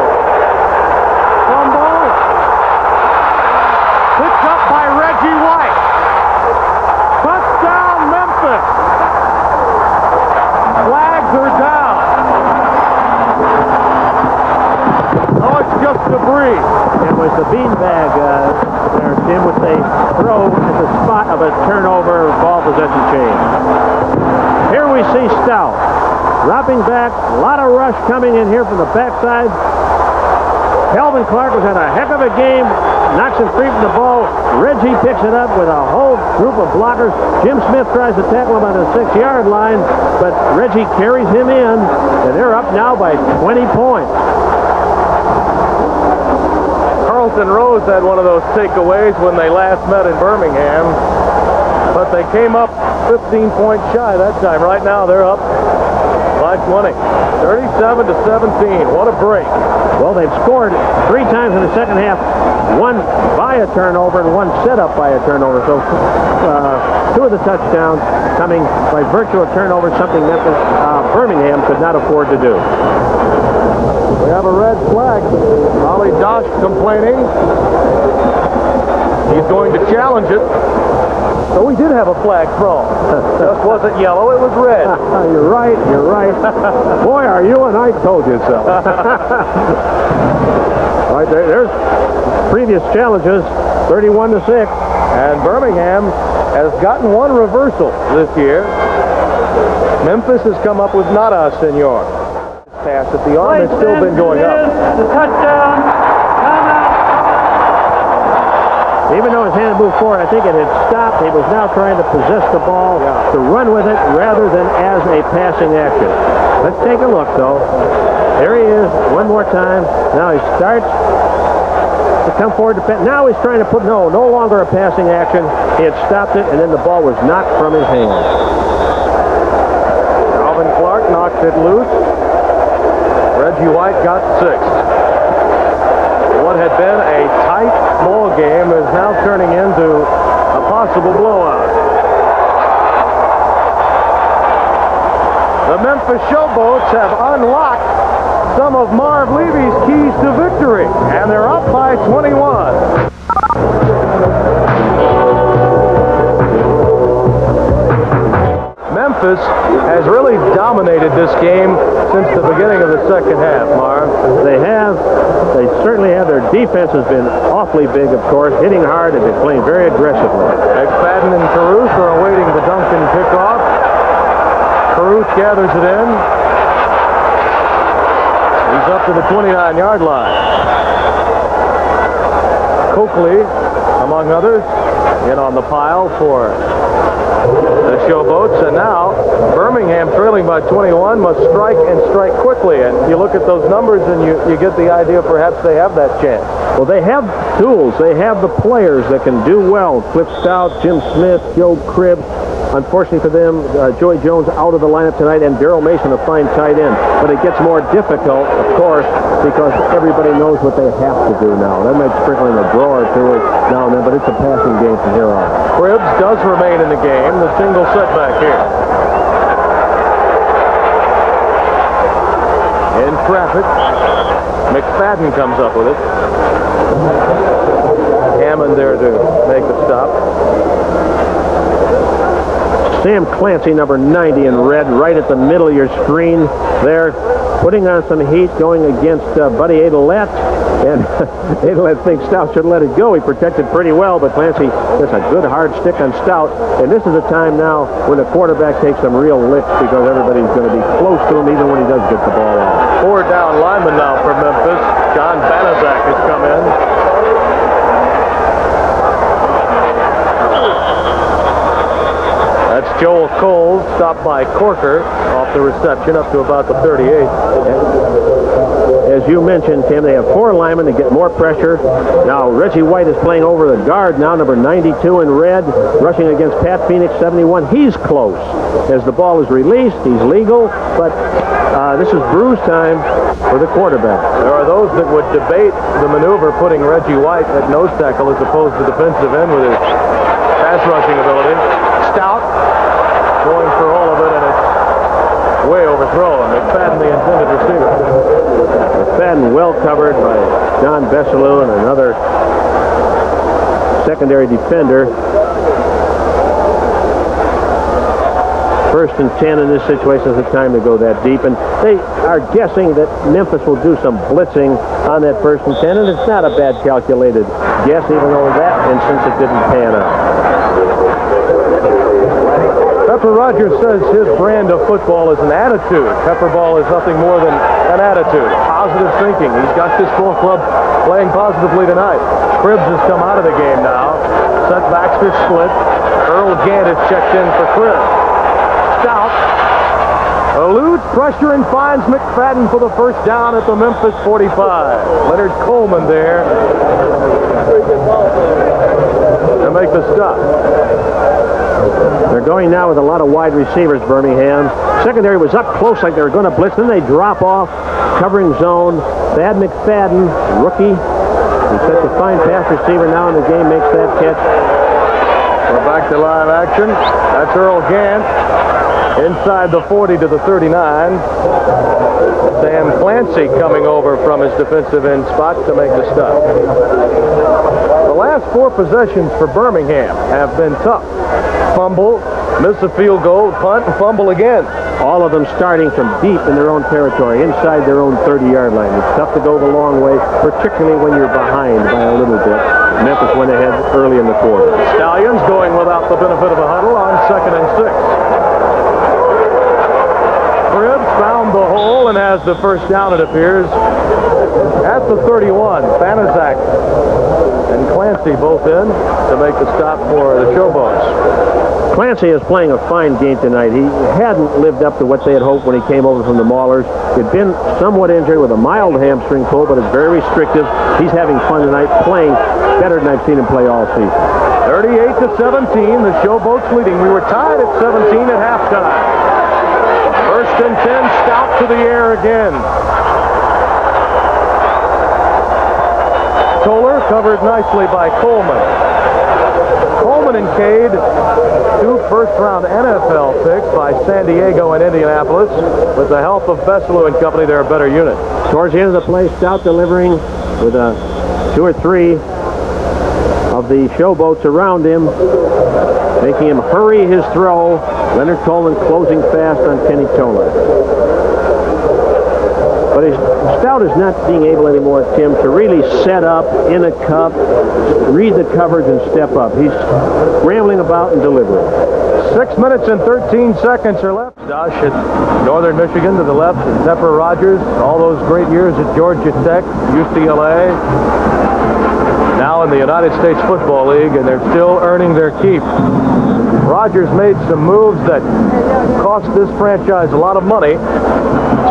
Fumble. Picked up by Reggie White. Touchdown, Memphis. Flags are down. Oh, it's just debris. It was the beanbag uh, there, Tim, with a throw at the spot of a turnover ball possession change. Here we see Stoudt dropping back. A lot of rush coming in here from the backside. Kelvin Clark was had a heck of a game. Knocks him free from the ball. Reggie picks it up with a whole group of blockers. Jim Smith tries to tackle him on the six-yard line, but Reggie carries him in, and they're up now by 20 points. Carlton Rose had one of those takeaways when they last met in Birmingham, but they came up 15 points shy that time. Right now, they're up by 20. 37 to 17. What a break. Well, they've scored three times in the second half, one by a turnover and one set up by a turnover. So uh, two of the touchdowns coming by virtue of turnovers, something Memphis, uh, Birmingham could not afford to do. We have a red flag. Rollie Dotsch complaining. He's going to challenge it. So we did have a flag thrown. [LAUGHS] Just wasn't yellow, it was red. [LAUGHS] you're right, you're right. [LAUGHS] Boy, are you and I told you so. right there, there's previous challenges, 31 to 6. And Birmingham has gotten one reversal this year. Memphis has come up with Nada Senor. Pass at the arm, it's still been going up. The touchdown. Even though his hand moved forward, I think it had stopped. He was now trying to possess the ball, to run with it rather than as a passing action. Let's take a look, though. There he is, one more time. Now he starts to come forward to pass. Now he's trying to put, no, no longer a passing action. He had stopped it, and then the ball was knocked from his hand. Alvin Clark knocked it loose. Reggie White got sixth. What had been a tight ball game is now turning into a possible blowout. The Memphis Showboats have unlocked some of Marv Levy's keys to victory, and they're up by 21. Memphis has really dominated this game since the beginning of the second half, Marv. They have. They certainly have. Their defense has been awfully big, of course, hitting hard. They've been playing very aggressively. McFadden and Carruth are awaiting the Duncan kickoff. Carruth gathers it in. He's up to the 29-yard line. Coakley, among others, in on the pile for the Showboats. And now Birmingham, trailing by 21, must strike and strike quickly. And you look at those numbers and you, you get the idea perhaps they have that chance. Well, they have tools. They have the players that can do well. Cliff Stoudt, Jim Smith, Joe Cribb. Unfortunately for them, uh, Joey Jones out of the lineup tonight and Daryl Mason a fine tight end. But it gets more difficult, of course, because everybody knows what they have to do now. They might sprinkle in a draw or two now and then, but it's a passing game from here on. Cribbs does remain in the game. The single setback here. In traffic. McFadden comes up with it. Hammond there to make the stop. Sam Clancy, number 90 in red, right at the middle of your screen there, putting on some heat going against uh, Buddy Aydelette. And [LAUGHS] Aydelette thinks Stoudt should let it go. He protected pretty well, but Clancy gets a good hard stick on Stoudt. And this is a time now when the quarterback takes some real licks because everybody's going to be close to him even when he does get the ball out. Four down lineman now for Memphis. John Banaszak has come in. That's Joel Cole, stopped by Corker off the reception up to about the 38. As you mentioned, Tim, they have four linemen to get more pressure. Now, Reggie White is playing over the guard now, number 92 in red, rushing against Pat Phoenix, 71. He's close. As the ball is released, he's legal, but uh, this is bruise time for the quarterback. There are those that would debate the maneuver putting Reggie White at nose tackle as opposed to defensive end with his pass rushing ability. Stoudt going for and way overthrown. McFadden, the intended receiver. McFadden well covered by John Bessillieu and another secondary defender. First and 10 in this situation is the time to go that deep. And they are guessing that Memphis will do some blitzing on that first and 10. And it's not a bad calculated guess, even though in that instance it didn't pan out. Pepper Rogers says his brand of football is an attitude. Pepper ball is nothing more than an attitude, positive thinking. He's got this ball club playing positively tonight. Cribbs has come out of the game now. Seth Baxter split. Earl Gant has checked in for Cribbs. Stoudt eludes pressure and finds McFadden for the first down at the Memphis 45. Leonard Coleman there to make the stop. They're going now with a lot of wide receivers, Birmingham. Secondary was up close like they were going to blitz. Then they drop off, covering zone. Thad McFadden, rookie. He's such a fine pass receiver now in the game, makes that catch. We're back to live action. That's Earl Gant. Inside the 40 to the 39. Sam Clancy coming over from his defensive end spot to make the stop. The last four possessions for Birmingham have been tough. Fumble, miss a field goal, punt, and fumble again. All of them starting from deep in their own territory, inside their own 30-yard line. It's tough to go the long way, particularly when you're behind by a little bit. Memphis went ahead early in the quarter. Stallions going without the benefit of a huddle on second and six. Cribbs found the hole and has the first down, it appears, at the 31. Banaszak and Clancy both in to make the stop for the Showboats. Clancy is playing a fine game tonight. He hadn't lived up to what they had hoped when he came over from the Maulers. He'd been somewhat injured with a mild hamstring pull, but it's very restrictive. He's having fun tonight, playing better than I've seen him play all season. 38 to 17, the Showboats leading. We were tied at 17 at halftime. First and 10, Stoudt to the air again. Toler covered nicely by Coleman. Coleman and Cade, two first-round NFL picks by San Diego and Indianapolis. With the help of Bessillieu and company, they're a better unit. Towards the end of the play, Stoudt delivering with a two or three of the showboats around him, making him hurry his throw. Leonard Coleman closing fast on Kenny Toler. But his, Stoudt is not being able anymore, Tim, to really set up in a cup, read the coverage, and step up. He's rambling about and delivering. Six minutes and 13 seconds are left. Dotsch at Northern Michigan to the left, and Pepper Rogers, all those great years at Georgia Tech, UCLA, now in the United States Football League, and they're still earning their keep. Rogers made some moves that cost this franchise a lot of money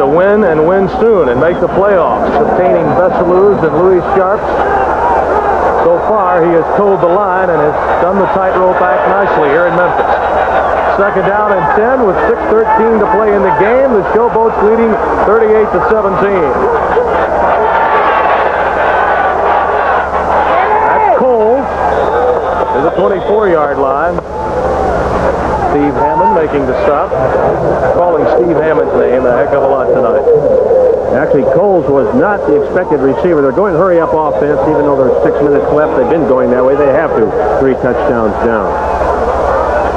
to win and win soon and make the playoffs, obtaining Bessillieus and Luis Sharpes. So far, he has toed the line and has done the tightrope act nicely here in Memphis. Second down and 10 with 6.13 to play in the game. The Showboats leading 38 to 17. That's Cole to the 24-yard line. Steve Hammond making the stop. Calling Steve Hammond's name a heck of a lot tonight. Actually, Coles was not the expected receiver. They're going to hurry-up offense, even though there's six minutes left. They've been going that way. They have to. Three touchdowns down.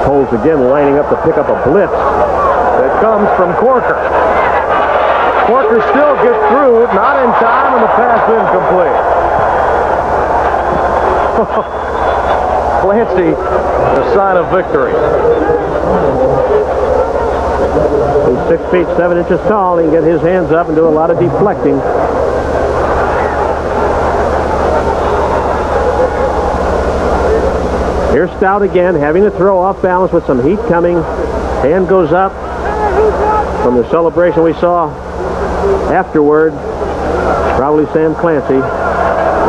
Coles again lining up to pick up a blitz. That comes from Corker. Corker still gets through, not in time, and the pass incomplete. [LAUGHS] Clancy, a sign of victory. He's six feet seven inches tall. He can get his hands up and do a lot of deflecting. Here's Stoudt again, having to throw off balance with some heat coming. Hand goes up from the celebration we saw afterward. Probably Sam Clancy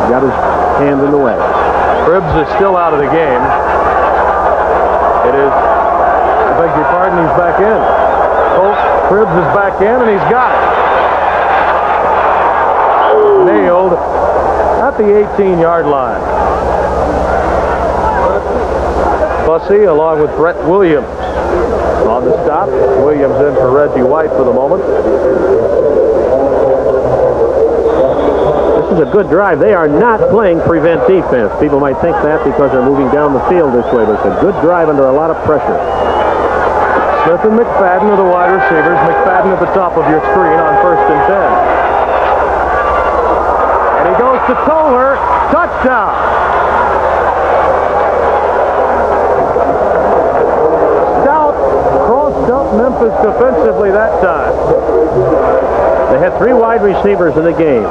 got his hand in the way. Cribbs is still out of the game. It is, I beg your pardon, he's back in. Colt Cribbs is back in, and he's got it. Nailed at the 18-yard line. Bussey along with Brett Williams on the stop. Williams in for Reggie White for the moment. This is a good drive. They are not playing prevent defense. People might think that because they're moving down the field this way, but it's a good drive under a lot of pressure. Smith and McFadden are the wide receivers. McFadden at the top of your screen on first and 10. And he goes to Toler. Touchdown. Stoudt crossed up Memphis defensively that time. They had three wide receivers in the game.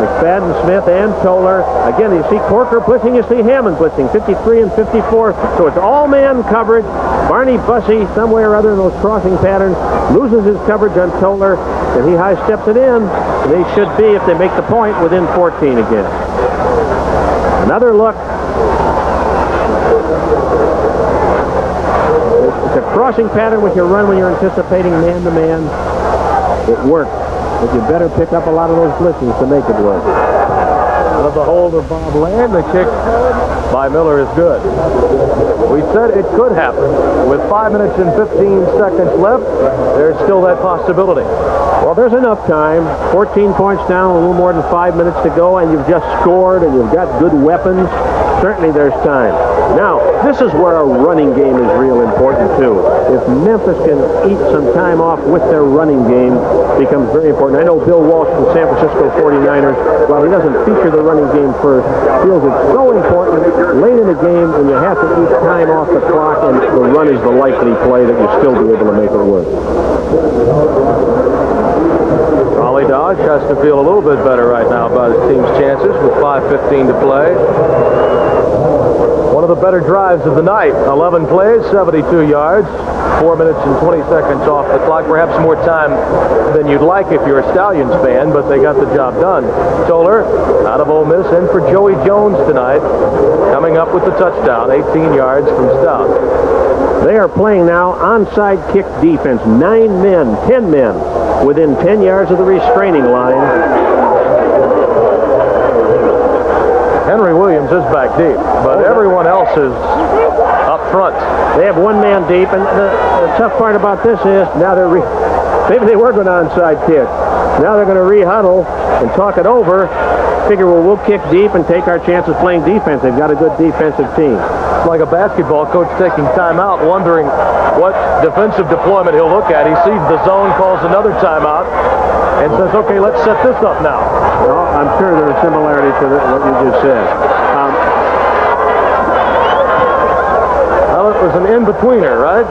McFadden, Smith, and Toler. Again, you see Corker blitzing, you see Hammond blitzing, 53 and 54. So it's all-man coverage. Barney Bussey, somewhere or other in those crossing patterns, loses his coverage on Toler, and he high steps it in. They should be, if they make the point, within 14 again. Another look. It's a crossing pattern with your run when you're anticipating man-to-man. It works. But you better pick up a lot of those blitzes to make it work. The hold of Bob Land, the kick by Miller is good. We said it could happen. With 5 minutes and 15 seconds left, there's still that possibility. Well, there's enough time. 14 points down, a little more than five minutes to go, and you've just scored, and you've got good weapons. Certainly there's time. Now, this is where a running game is real important, too. If Memphis can eat some time off with their running game, it becomes very important. I know Bill Walsh from San Francisco 49ers, while he doesn't feature the running game first, feels it's so important late in the game when you have to eat time off the clock and the run is the likely play that you still be able to make it work. Rollie Dotsch has to feel a little bit better right now about his team's chances with 5.15 to play. One of the better drives of the night. 11 plays, 72 yards, 4 minutes and 20 seconds off the clock. Perhaps more time than you'd like if you're a Stallions fan, but they got the job done. Toler out of Ole Miss in for Joey Jones tonight, coming up with the touchdown, 18 yards from Stoudt. They are playing now onside kick defense. Nine men, ten men within 10 yards of the restraining line. Henry Williams is back deep, but everyone else is up front. They have one man deep, and the, the tough part about this is now they're re- maybe they were going to onside kick. Now they're going to re-huddle and talk it over. Figure, well, we'll kick deep and take our chances playing defense. They've got a good defensive team. It's like a basketball coach taking timeout, wondering what defensive deployment he'll look at. He sees the zone, calls another timeout, and says, okay, let's set this up now. Well, I'm sure there's a similarity to what you just said. Um, Well, it was an in-betweener, right?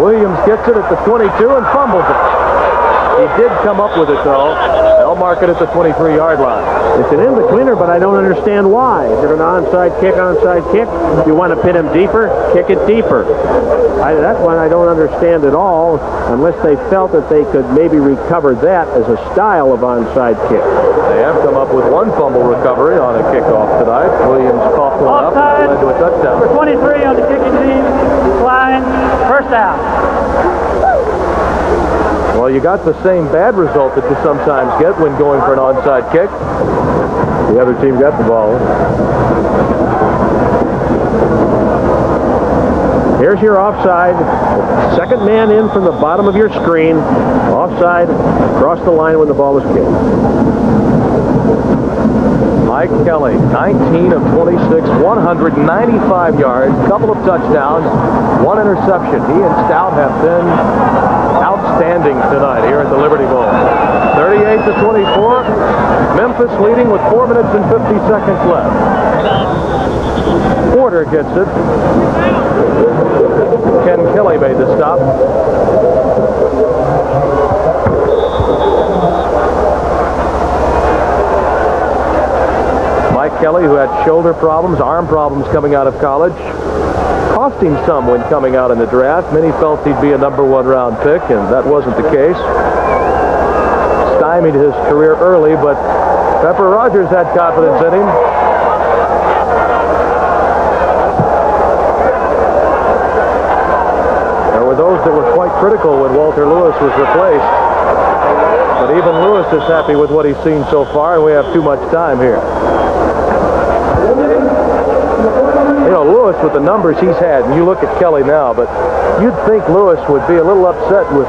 Williams gets it at the 22 and fumbles it. He did come up with it, though. Mark it at the 23-yard line. It's an in-betweener, but I don't understand why. Is it an onside kick, onside kick? If you want to pin him deeper, kick it deeper. I, that one I don't understand at all, unless they felt that they could maybe recover that as a style of onside kick. They have come up with one fumble recovery on a kickoff tonight. Williams coughed one up and led to a touchdown. Number 23 on the kicking team line, first down. Well, you got the same bad result that you sometimes get when going for an onside kick. The other team got the ball. Here's your offside. Second man in from the bottom of your screen. Offside, across the line when the ball is kicked. Mike Kelly, 19 of 26, 195 yards, couple of touchdowns, one interception. He and Stoudt have been outstanding tonight here at the Liberty Bowl. 38 to 24. Memphis leading with 4 minutes and 50 seconds left. Porter gets it. Ken Kelly made the stop. Mike Kelly, who had shoulder problems, arm problems coming out of college, cost him some when coming out in the draft. Many felt he'd be a number one round pick, and that wasn't the case. Stymied his career early, but Pepper Rogers had confidence in him. There were those that were quite critical when Walter Lewis was replaced. But even Lewis is happy with what he's seen so far, and we have too much time here. You know, Lewis with the numbers he's had, and you look at Kelly now, but you'd think Lewis would be a little upset with,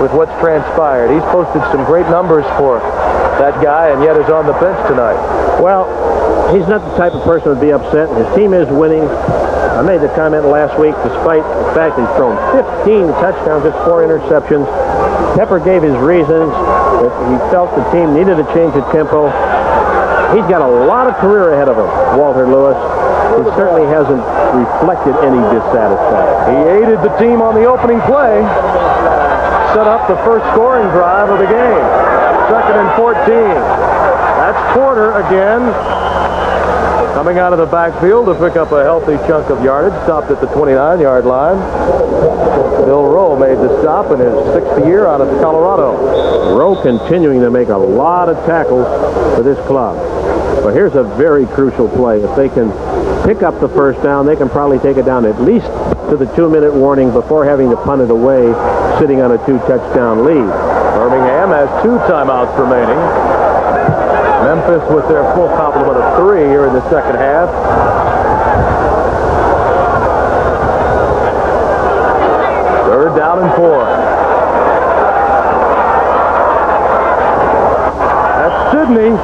with what's transpired. He's posted some great numbers for that guy, and yet is on the bench tonight. Well, he's not the type of person to be upset. His team is winning. I made the comment last week, despite the fact he's thrown 15 touchdowns, just four interceptions. Pepper gave his reasons that he felt the team needed a change of tempo. He's got a lot of career ahead of him, Walter Lewis. He certainly hasn't reflected any dissatisfaction. He aided the team on the opening play, set up the first scoring drive of the game. Second and 14. That's Porter again. Coming out of the backfield to pick up a healthy chunk of yardage. Stopped at the 29-yard line. Bill Rowe made the stop in his sixth year out of Colorado. Rowe continuing to make a lot of tackles for this club. But here's a very crucial play. If they can pick up the first down, they can probably take it down at least to the two-minute warning before having to punt it away, sitting on a two-touchdown lead. Birmingham has two timeouts remaining. Memphis with their full complement of three here in the second half. Third down and four. That's Sydney.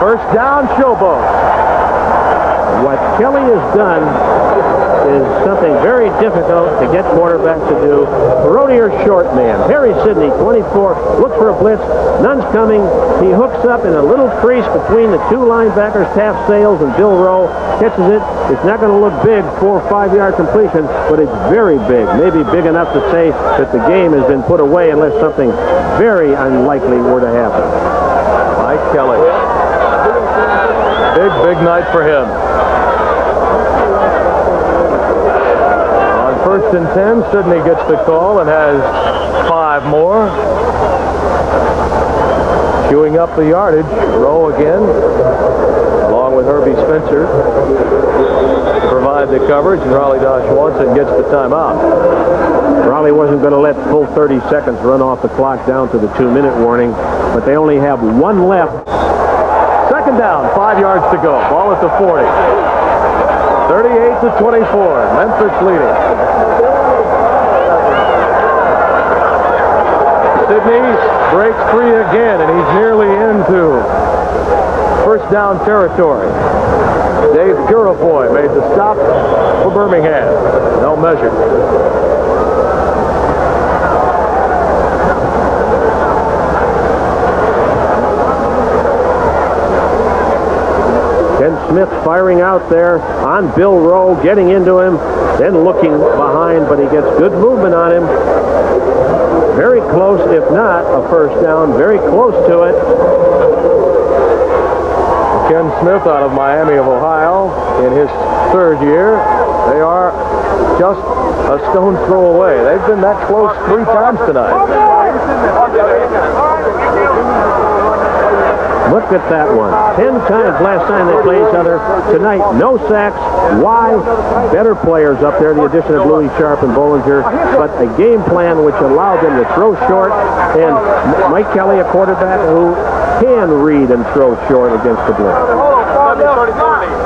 First down, Showboat. What Kelly has done is something very difficult to get quarterbacks to do. Rodier short man. Harry Sydney, 24, looks for a blitz. None's coming. He hooks up in a little crease between the two linebackers, Taft Sales and Bill Rowe. Catches it. It's not going to look big, four or five yard completion, but it's very big. Maybe big enough to say that the game has been put away unless something very unlikely were to happen. Mike Kelly. Big, big night for him. On first and 10, Sydney gets the call and has five more. Queuing up the yardage. Rowe again, along with Herbie Spencer, to provide the coverage, and Rollie Dotsch Watson gets the timeout. Rollie wasn't going to let full 30 seconds run off the clock down to the two-minute warning, but they only have one left. Second down, five yards to go. Ball at the 40. 38 to 24. Memphis leading. Sydney breaks free again, and he's nearly into first down territory. Dave Purifoy made the stop for Birmingham. No measure. Ken Smith firing out there on Bill Rowe, getting into him, then looking behind, but he gets good movement on him. Very close. if not a first down, very close to it. Ken Smith out of Miami of Ohio in his third year. They are just a stone's throw away. They've been that close three times tonight. Look at that one. Ten times last time they played each other. Tonight, no sacks. Why? Better players up there, the addition of Luis Sharpe and Bolinger, but a game plan which allowed them to throw short, and Mike Kelly, a quarterback who can read and throw short against the blitz.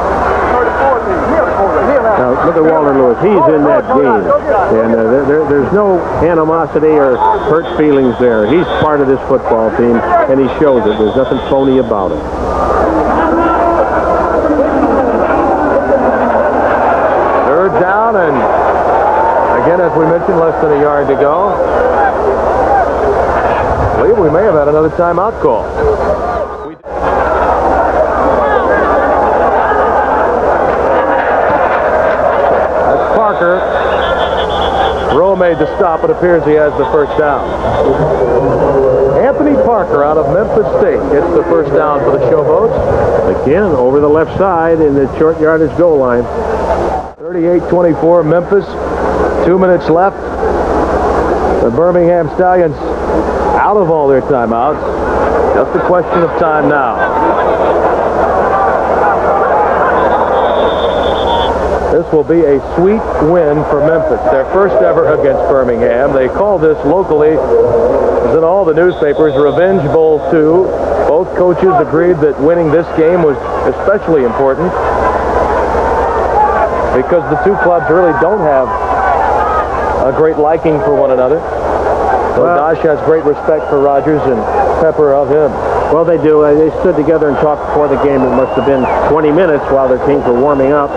Now, look at Walter Lewis. He's in that game. And uh, there, there, there's no animosity or hurt feelings there. He's part of this football team, and he shows it. There's nothing phony about it. Third down, and again, as we mentioned, less than a yard to go. I believe we may have had another timeout call. Parker. Rowe made the stop. It appears he has the first down. Anthony Parker out of Memphis State gets the first down for the Showboats. Again, over the left side in the short yardage goal line. 38-24 Memphis. Two minutes left. The Birmingham Stallions out of all their timeouts. Just a question of time now. This will be a sweet win for Memphis. Their first ever against Birmingham. They call this locally, as in all the newspapers, Revenge Bowl 2. Both coaches agreed that winning this game was especially important because the two clubs really don't have a great liking for one another. So Well- Dotsch has great respect for Rogers and Pepper of him. Well, they do. Uh, They stood together and talked before the game. It must have been 20 minutes while their teams were warming up.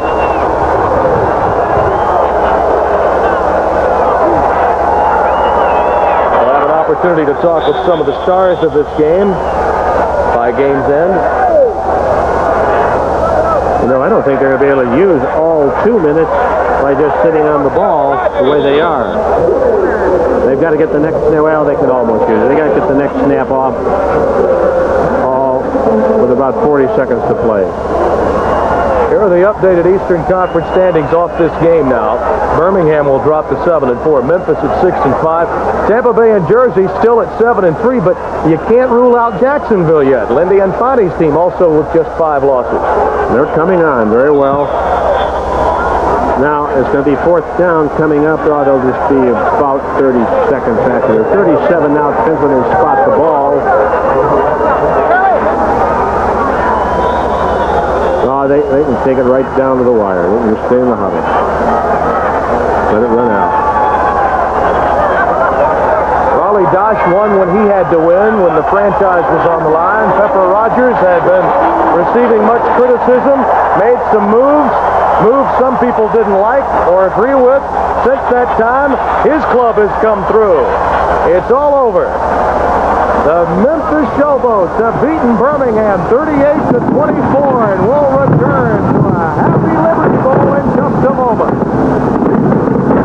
We'll have an opportunity to talk with some of the stars of this game by game's end. You know, I don't think they're going to be able to use all two minutes by just sitting on the ball the way they are. They've got to get the next, well, they can almost use it. They got to get the next snap off all with about 40 seconds to play. Here are the updated Eastern Conference standings off this game now. Birmingham will drop to 7 and 4. Memphis at 6 and 5. Tampa Bay and Jersey still at 7 and 3, but you can't rule out Jacksonville yet. Lindy Infante's team also with just five losses. They're coming on very well. Now, it's going to be fourth down coming up. Oh, they'll just be about 30 seconds after. They're 37 now. Depends when they spot the ball. Oh, they, can take it right down to the wire. They can just stay in the huddle. Let it run out. Rollie Dotsch won when he had to win, when the franchise was on the line. Pepper Rodgers had been receiving much criticism, made some moves, moves some people didn't like or agree with. Since that time, his club has come through. It's all over. The Memphis Showboats have beaten Birmingham 38 to 24 and will return to a happy Liberty Bowl in just a moment.